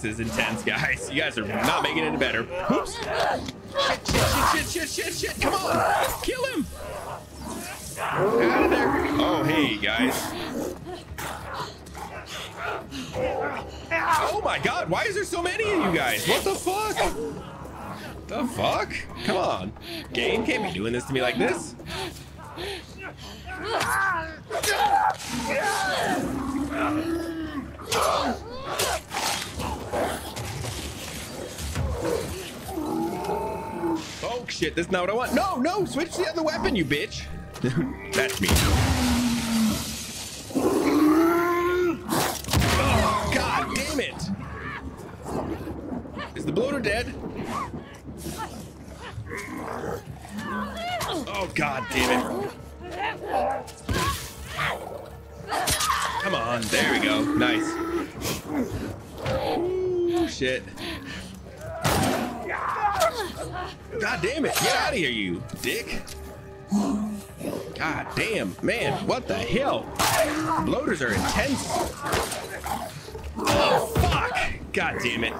This is intense, guys. You guys are not making it any better. Oops. Shit, shit, shit, shit, shit, shit. Come on. Kill him. Out of there. Oh, hey, guys. Oh my god, why is there so many of you guys? What the fuck? The fuck? Come on. Game can't be doing this to me like this. Oh shit, that's not what I want. No, no, switch the other weapon, you bitch. that's me. Oh, god damn it. Is the bloater dead? Oh god damn it. Come on, there we go. Nice. Ooh, shit. God damn it. Get out of here, you dick. God damn. Man, what the hell? Bloaters are intense. Oh, fuck. God damn it.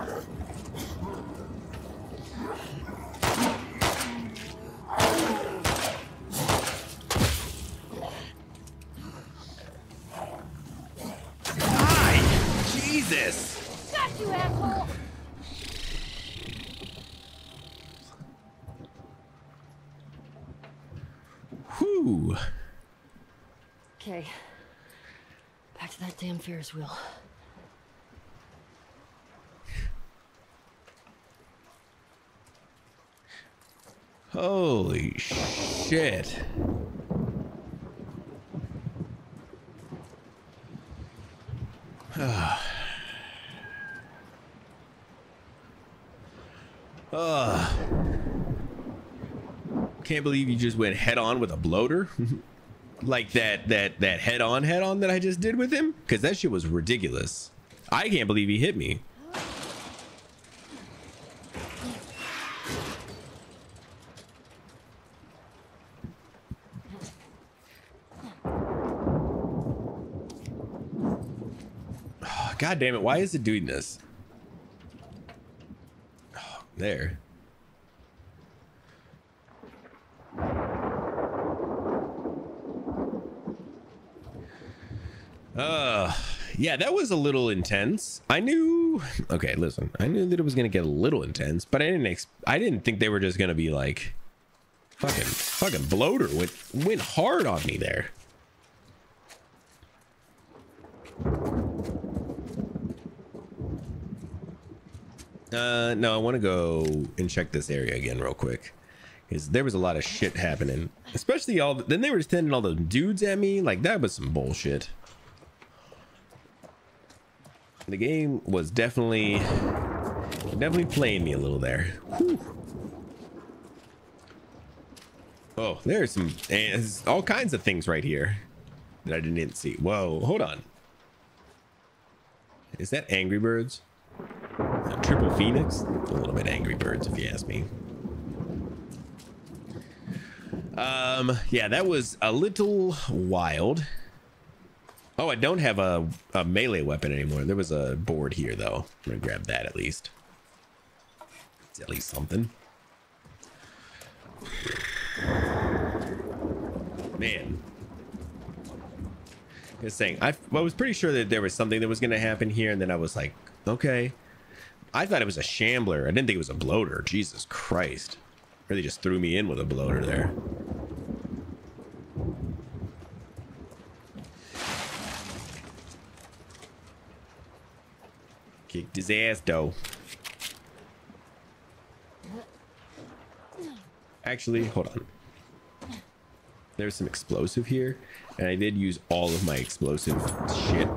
Jesus. Got you, asshole! Whew. Okay. Back to that damn Ferris wheel. Holy shit. Ugh. Ah. Ah. Can't believe you just went head on with a bloater. like that that that head on head on that I just did with him cuz that shit was ridiculous. I can't believe he hit me. God damn it, why is it doing this? Oh, there. Uh, yeah, that was a little intense. I knew. Okay, listen. I knew that it was gonna get a little intense, but I didn't. Ex- I didn't think they were just gonna be like, fucking, fucking bloater went went hard on me there. Uh, no, I want to go and check this area again real quick. Because there was a lot of shit happening. Especially all, the, then they were sending all the dudes at me. Like, that was some bullshit. The game was definitely, definitely playing me a little there. Whew. Oh, there's some, there's all kinds of things right here that I didn't see. Whoa, hold on. Is that Angry Birds? Triple Phoenix? A little bit Angry Birds, if you ask me. Um, yeah, that was a little wild. Oh, I don't have a, a melee weapon anymore. There was a board here, though. I'm gonna grab that at least. It's at least something. Man. Just saying, I, I was pretty sure that there was something that was going to happen here, and then I was like, okay. I thought it was a shambler. I didn't think it was a bloater. Jesus Christ. Really just threw me in with a bloater there. Kicked his ass, though. Actually, hold on. There's some explosive here, and I did use all of my explosive shit.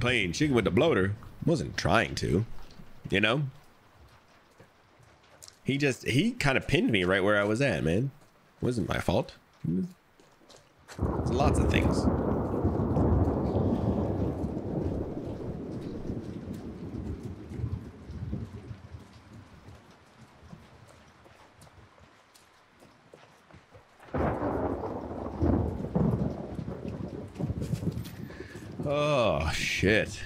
Playing chicken with the bloater wasn't trying to, you know? He just, he kind of pinned me right where I was at, man. Wasn't my fault. Lots of things. Oh, shit.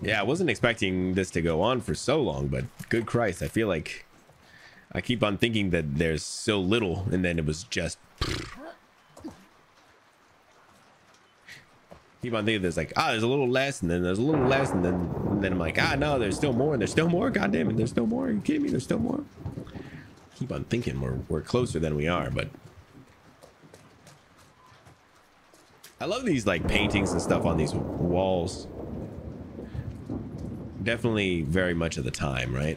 Yeah, I wasn't expecting this to go on for so long, but good Christ, I feel like I keep on thinking that there's so little, and then it was just. Keep on thinking there's like, ah, there's a little less, and then there's a little less, and then, and then I'm like, ah, no, there's still more, and there's still more. God damn it, there's still more. Are you kidding me? There's still more. Keep on thinking we're we're closer than we are, but I love these like paintings and stuff on these walls. Definitely very much of the time, right?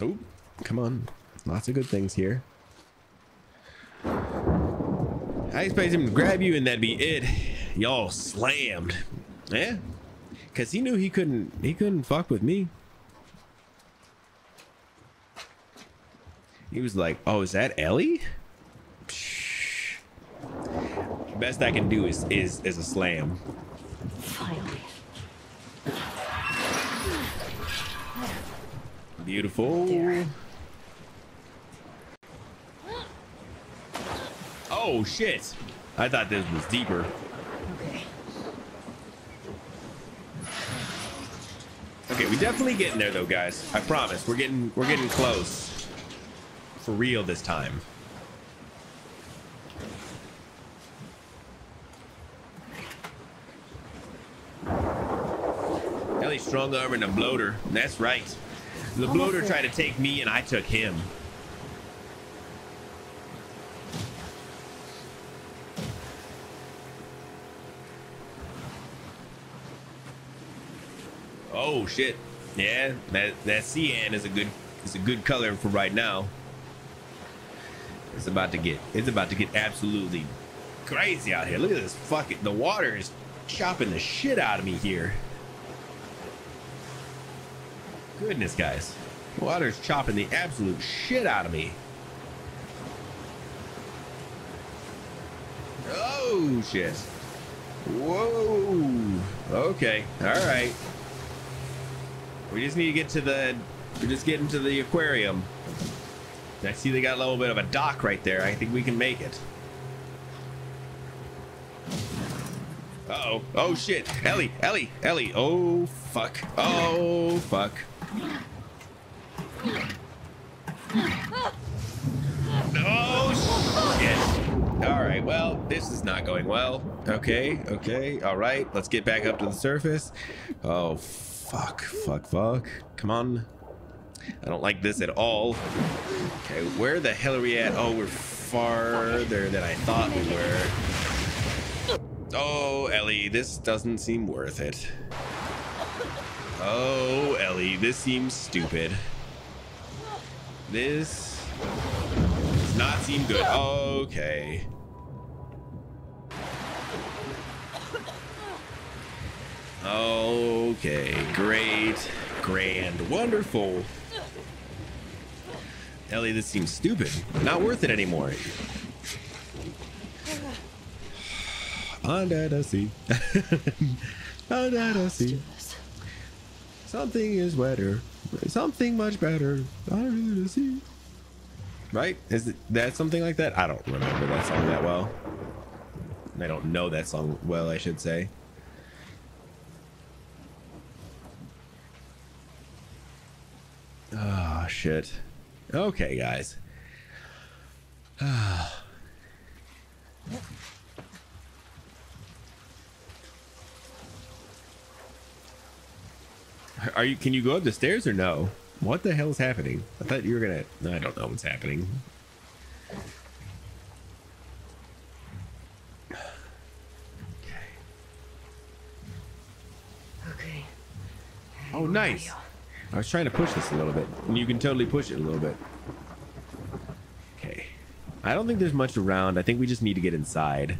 Oh, come on. Lots of good things here. I expect him to grab you and that'd be it. Y'all slammed. Yeah. Cause he knew he couldn't he couldn't fuck with me. He was like, oh, is that Ellie? Best I can do is is is a slam. Finally. Beautiful. There. Oh shit. I thought this was deeper. Okay. Okay, we definitely getting there though, guys. I promise. We're getting we're getting close. For real this time. Ellie strong arm and a bloater. That's right. The Almost bloater tried to take me and I took him. Oh shit. Yeah, that that cyan is a good is a good color for right now. It's about to get it's about to get absolutely crazy out here. Look at this fucking the water is chopping the shit out of me here. Goodness, guys. Water's chopping the absolute shit out of me. Oh shit. Whoa. Okay. All right. We just need to get to the. We're just getting to the aquarium. I see they got a little bit of a dock right there. I think we can make it. Uh oh. Oh shit. Ellie. Ellie. Ellie. Oh fuck. Oh fuck. Shit. All right, well, this is not going well. Okay, okay, all right. Let's get back up to the surface. Oh, fuck, fuck, fuck. Come on. I don't like this at all. Okay, where the hell are we at? Oh, we're farther than I thought we were. Oh, Ellie, this doesn't seem worth it. Oh, Ellie, this seems stupid. This does not seem good. Okay. Okay, great, grand, wonderful. Ellie, this seems stupid. Not worth it anymore. Under the sea. Under the sea. Something is wetter. Something much better. Under the sea. Right? Is that something like that? I don't remember that song that well. I don't know that song well, I should say. Oh, shit. Okay, guys. Ah. Are you? Can you go up the stairs or no? What the hell is happening? I thought you were gonna. I don't know what's happening. Okay. Oh, nice. I was trying to push this a little bit, and you can totally push it a little bit. Okay. I don't think there's much around. I think we just need to get inside.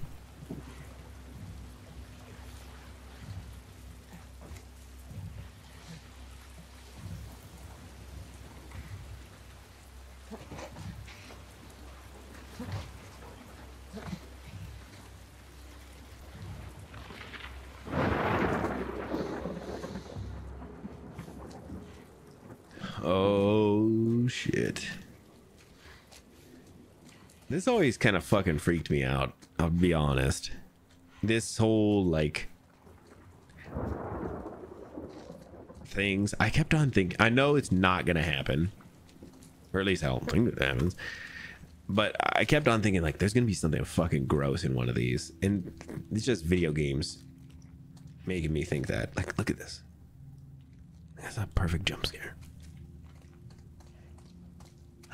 Oh shit. This always kind of fucking freaked me out, I'll be honest. This whole like things, I kept on thinking I know it's not gonna happen. Or at least I don't think it happens. But I kept on thinking like there's gonna be something fucking gross in one of these. And it's just video games making me think that. Like, look at this. That's a perfect jump scare.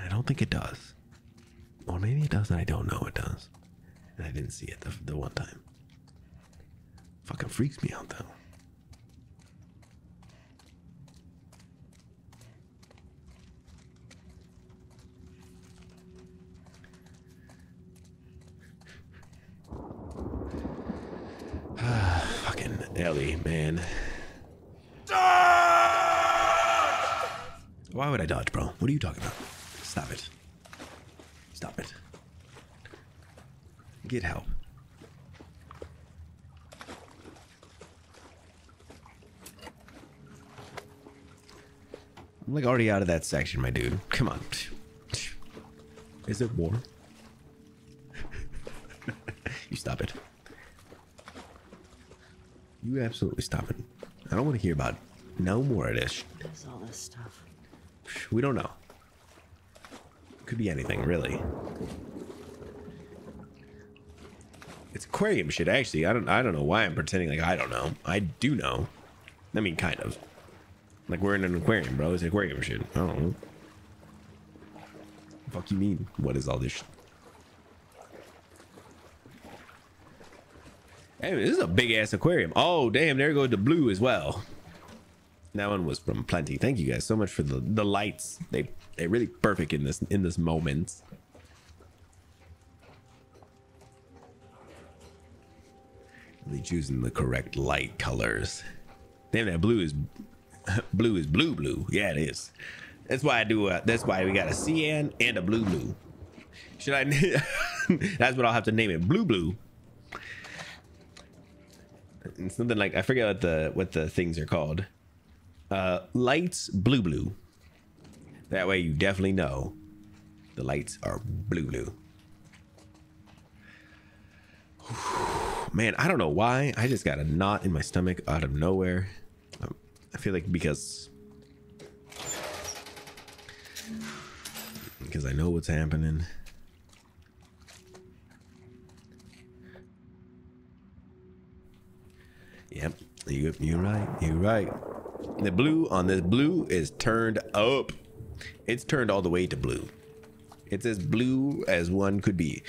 I don't think it does. Or maybe it does and I don't know it does. And I didn't see it the, the one time. Fucking freaks me out though. Fucking Ellie, man. Dodge! Why would I dodge, bro? What are you talking about? Stop it. Stop it. Get help. I'm like already out of that section, my dude. Come on. Is it war? you stop it. You absolutely stop it. I don't want to hear about no more of this. There's all this stuff. We don't know. Could be anything, really. It's aquarium shit, actually. I don't I don't know why I'm pretending like I don't know. I do know. I mean, kind of. Like we're in an aquarium, bro. It's aquarium shit. I don't know. Fuck you mean? What is all this? Shit? Hey, this is a big ass aquarium. Oh, damn! There goes the blue as well. That one was from Plenty. Thank you guys so much for the the lights. They they're really perfect in this in this moment. Really choosing the correct light colors. Damn, that blue is blue is blue blue. Yeah, it is. That's why I do. Uh, that's why we got a cyan and a blue blue. Should I? that's what I'll have to name it. Blue blue. It's something like I forget what the what the things are called. Uh, lights blue blue. That way you definitely know the lights are blue blue. Man, I don't know why. I just got a knot in my stomach out of nowhere. Um, I feel like because because I know what's happening. Yep, you you're right. You're right. The blue on this blue is turned up. It's turned all the way to blue. It's as blue as one could be.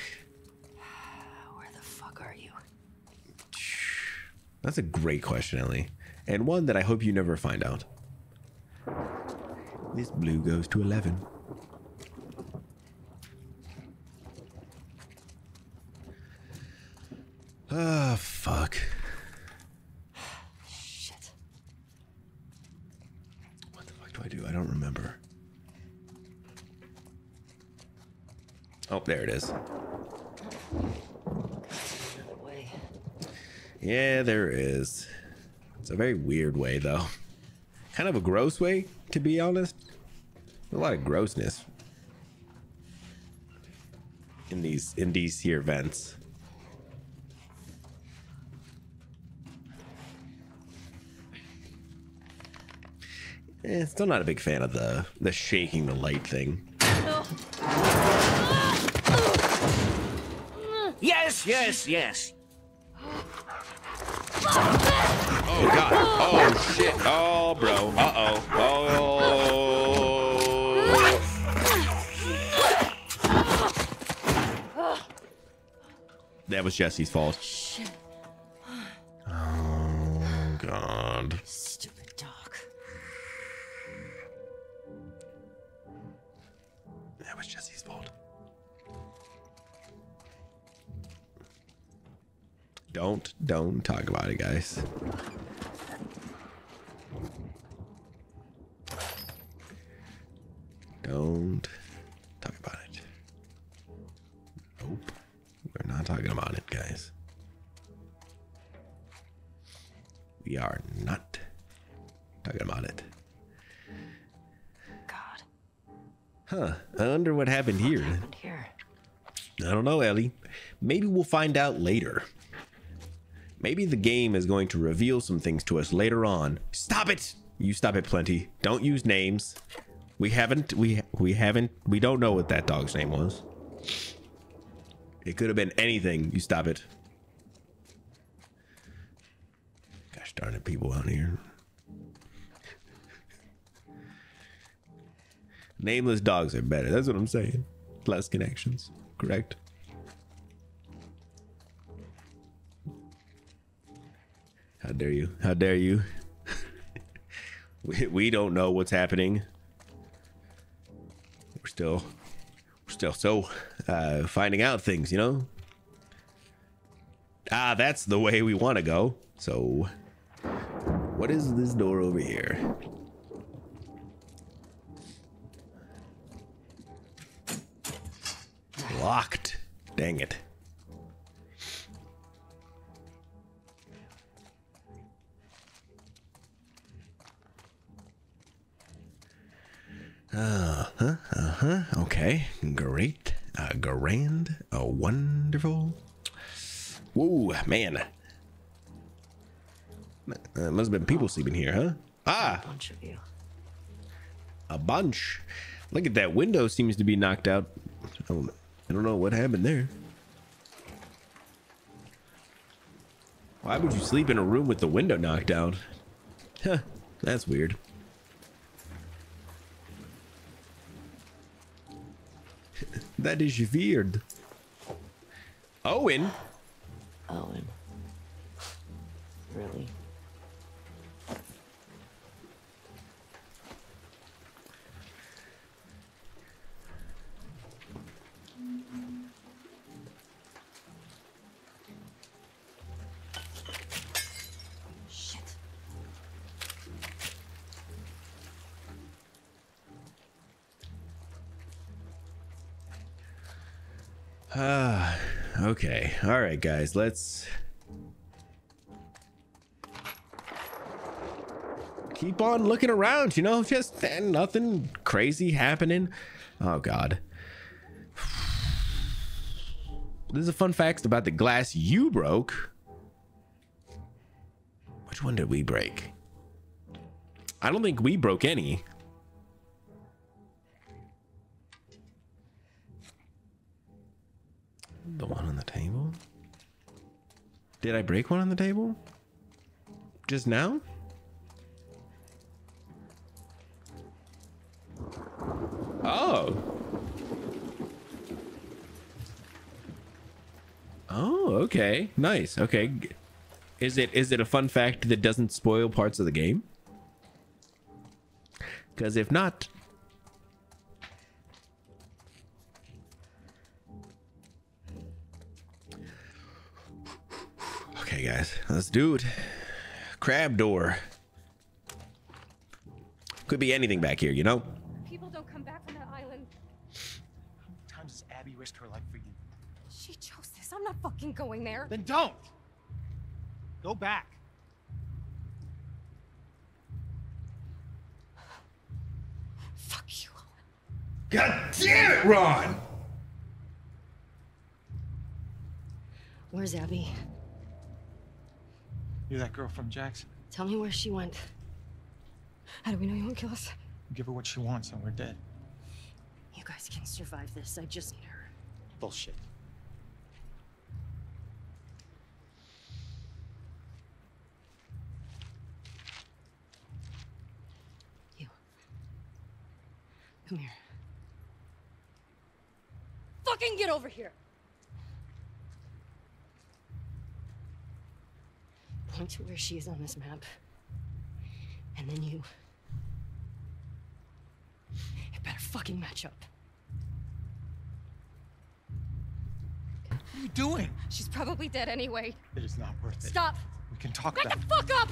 Where the fuck are you? That's a great question, Ellie. And one that I hope you never find out. This blue goes to 11. Ah, oh, fuck. Shit. What the fuck do I do? I don't remember. Oh, there it is. Yeah, there is. It's a very weird way, though. Kind of a gross way, to be honest. A lot of grossness in these in these here vents. Eh, still not a big fan of the the shaking the light thing. Yes, yes, yes. Oh god. Oh shit. Oh bro. Uh oh. Oh. That was Jesse's fault. Shit. Oh god. Stupid Don't, don't talk about it, guys. Don't talk about it. Nope. We're not talking about it, guys. We are not talking about it. God. Huh. I wonder what happened here. happened here? I don't know, Ellie. Maybe we'll find out later. Maybe the game is going to reveal some things to us later on. Stop it! You stop it plenty. Don't use names. We haven't we we haven't we don't know what that dog's name was. It could have been anything. You stop it. Gosh darn it, people out here. Nameless dogs are better. That's what I'm saying. Less connections. Correct. How dare you? How dare you? we, we don't know what's happening. We're still we're still so uh finding out things, you know? Ah, that's the way we want to go. So what is this door over here? Locked. Dang it. Uh huh. Uh huh. Okay. Great. Uh, grand. Uh, wonderful. Whoa, man. Uh, must have been people sleeping here, huh? Ah, A bunch of you. a bunch. Look at that window seems to be knocked out. I don't, I don't know what happened there. Why would you sleep in a room with the window knocked out? Huh, that's weird. That is weird. Owen? Owen. Really? Ah, okay. All right, guys, let's keep on looking around, you know, just nothing crazy happening. Oh, God. This is a fun fact about the glass you broke. Which one did we break? I don't think we broke any. The one on the table? Did I break one on the table? just now? Oh. Oh, okay. Nice. Okay. Is it is it a fun fact that doesn't spoil parts of the game? Cuz if not, Okay, guys, let's do it. Crab door. Could be anything back here, you know? People don't come back from that island. times has Abby risked her life for you? She chose this. I'm not fucking going there. Then don't! Go back. Fuck you. God damn it, Owen! Where's Abby? You're that girl from Jackson. Tell me where she went. How do we know you won't kill us? Give her what she wants and we're dead. You guys can survive this. I just need her. Bullshit. You. Come here. Fucking get over here. Point to where she is on this map. And then you. It better fucking match up. What are you doing? She's probably dead anyway. It is not worth it. Stop. We can talk Back the fuck up!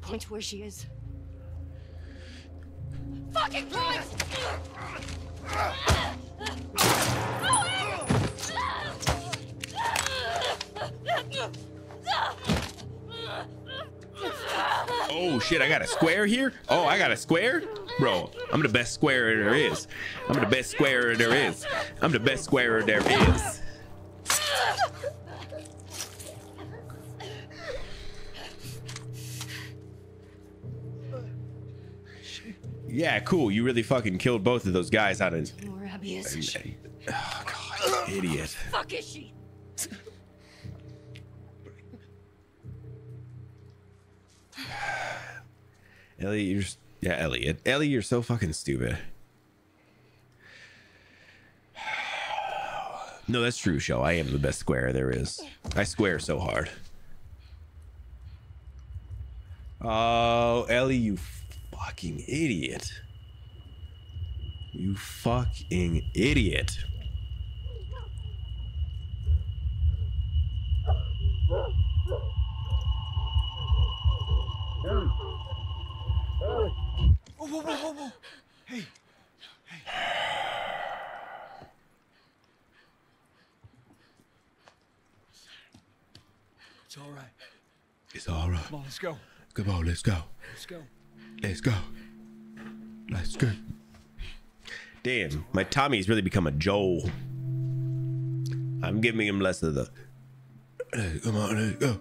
Point to where she is. Fucking point! Oh shit, I got a square here? Oh, I got a square? Bro, I'm the best square there is. I'm the best square there is. I'm the best square there is. Yeah, cool. You really fucking killed both of those guys out of. Tell me where Abby is. Oh, God, idiot. Fuck is she? Ellie, you're yeah, Elliot. Ellie, you're so fucking stupid. No, that's true, show. I am the best square there is. I square so hard. Oh, Ellie, you fucking idiot. You fucking idiot. Whoa, whoa, whoa, whoa, whoa. Hey. It's all right. It's all right. Come on, let's go. Come on, let's go. Let's go. Let's go. Let's go. Damn, my Tommy's really become a Joel. I'm giving him less of the. Come on, let's go.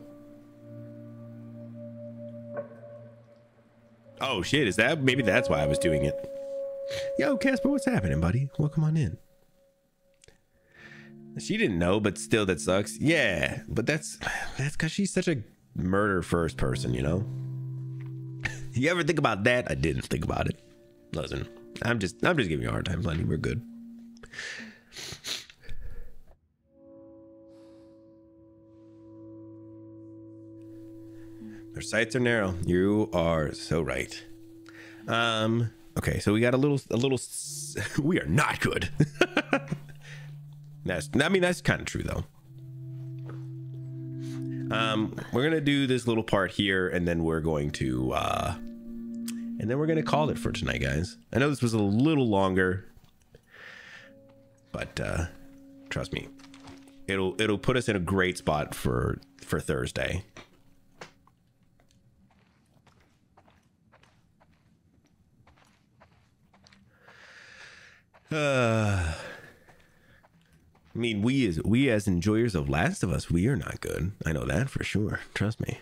Oh shit, is that maybe that's why I was doing it? Yo, Casper, what's happening, buddy? Welcome on in. She didn't know, but still, that sucks. Yeah, but that's that's because she's such a murder first person, you know. You ever think about that? I didn't think about it. Listen, I'm just I'm just giving you a hard time, Lenny. We're good. Their sights are narrow. You are so right. Um. Okay, so we got a little a little. We are not good. that's I mean that's kind of true though. Um, we're gonna do this little part here, and then we're going to, uh, and then we're gonna call it for tonight, guys. I know this was a little longer, but uh, trust me, it'll it'll put us in a great spot for for Thursday. Uh, I mean, we as we as enjoyers of Last of Us, we are not good. I know that for sure. Trust me.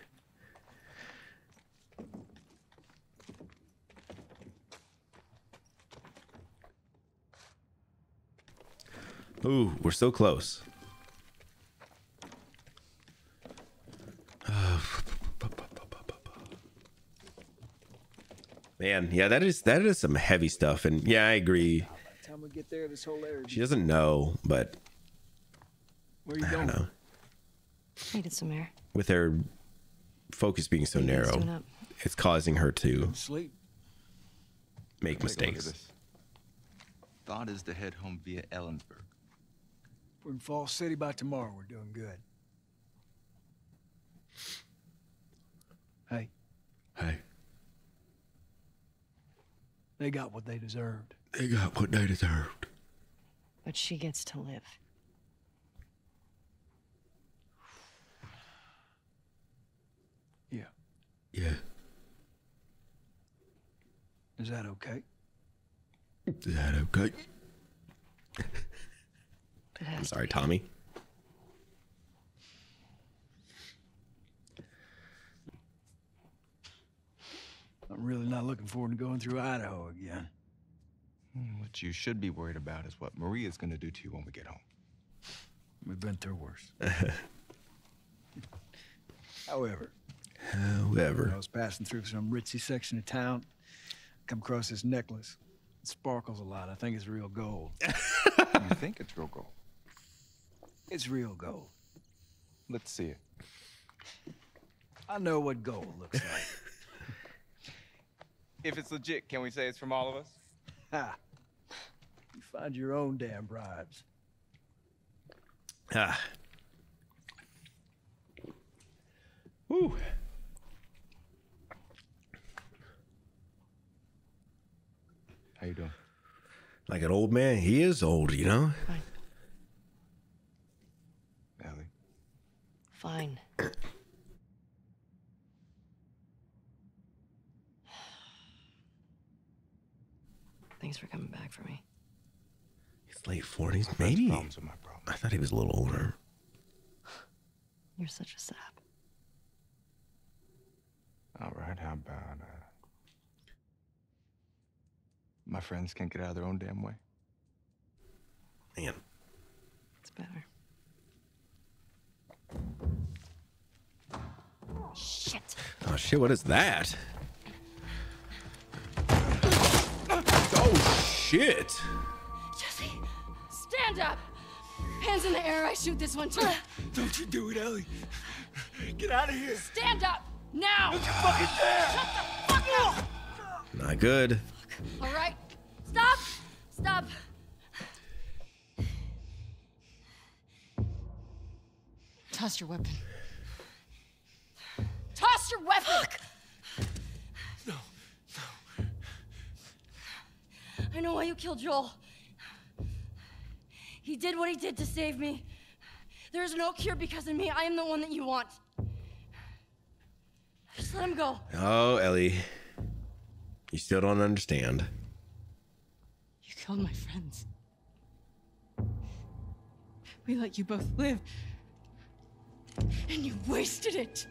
Ooh, we're so close. Man, yeah, that is that is some heavy stuff, and yeah, I agree. Time we get there, this whole area. She doesn't know, but Where you I don't going? know. Needed some air. With her focus being so narrow, it's causing her to Sleep. make Take a look at mistakes. Thought is to head home via Ellensburg. We're in Fall City by tomorrow. We're doing good. Hey, Hey, they got what they deserved. they got what they deserved. But she gets to live. Yeah, Is that okay? is that okay? I'm sorry. Tommy. I'm really not looking forward to going through Idaho again. What you should be worried about is what Maria's gonna do to you when we get home. We've been through worse. However, I was passing through some ritzy section of town, come across this necklace. It sparkles a lot. I think it's real gold. you think it's real gold? It's real gold. Let's see it. I know what gold looks like. If it's legit, can we say it's from all of us? ha! You find your own damn bribes. ah, woo. How you doing? Like an old man, he is old, you know. Fine. Ellie? Fine. Thanks for coming back for me. He's late forties, maybe. Problems with my problem. I thought he was a little older. You're such a sap. All right, how about uh, my friends can't get out of their own damn way? Man, It's better. Shit. oh shit, what is that? Oh shit! Jesse, stand up. Hands in the air. I shoot this one too. Don't you do it, Ellie. Get out of here. Stand up now. Fucking dare. Shut the fuck up. Not good. All right. Stop. Stop. Toss your weapon. Toss your weapon. Fuck. No, No, I know why you killed Joel. He did what he did to save me. There is no cure because of me. I am the one that you want. Just let him go. Oh, Ellie, you still don't understand. You killed my friends. We let you both live. And you wasted it.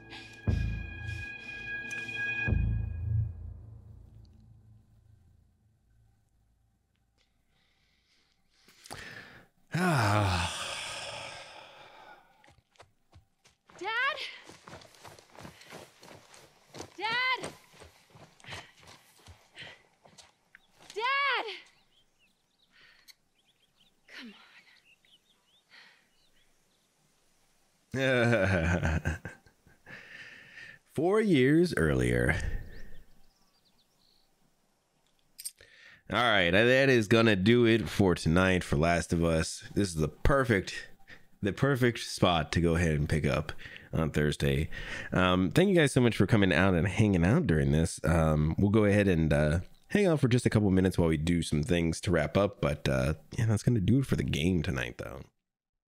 Ah, Four years earlier. All right, that is gonna do it for tonight for Last of Us. This is the perfect, the perfect spot to go ahead and pick up on Thursday. Um, thank you guys so much for coming out and hanging out during this. Um, we'll go ahead and uh, hang out for just a couple minutes while we do some things to wrap up. But uh, yeah, that's gonna do it for the game tonight, though.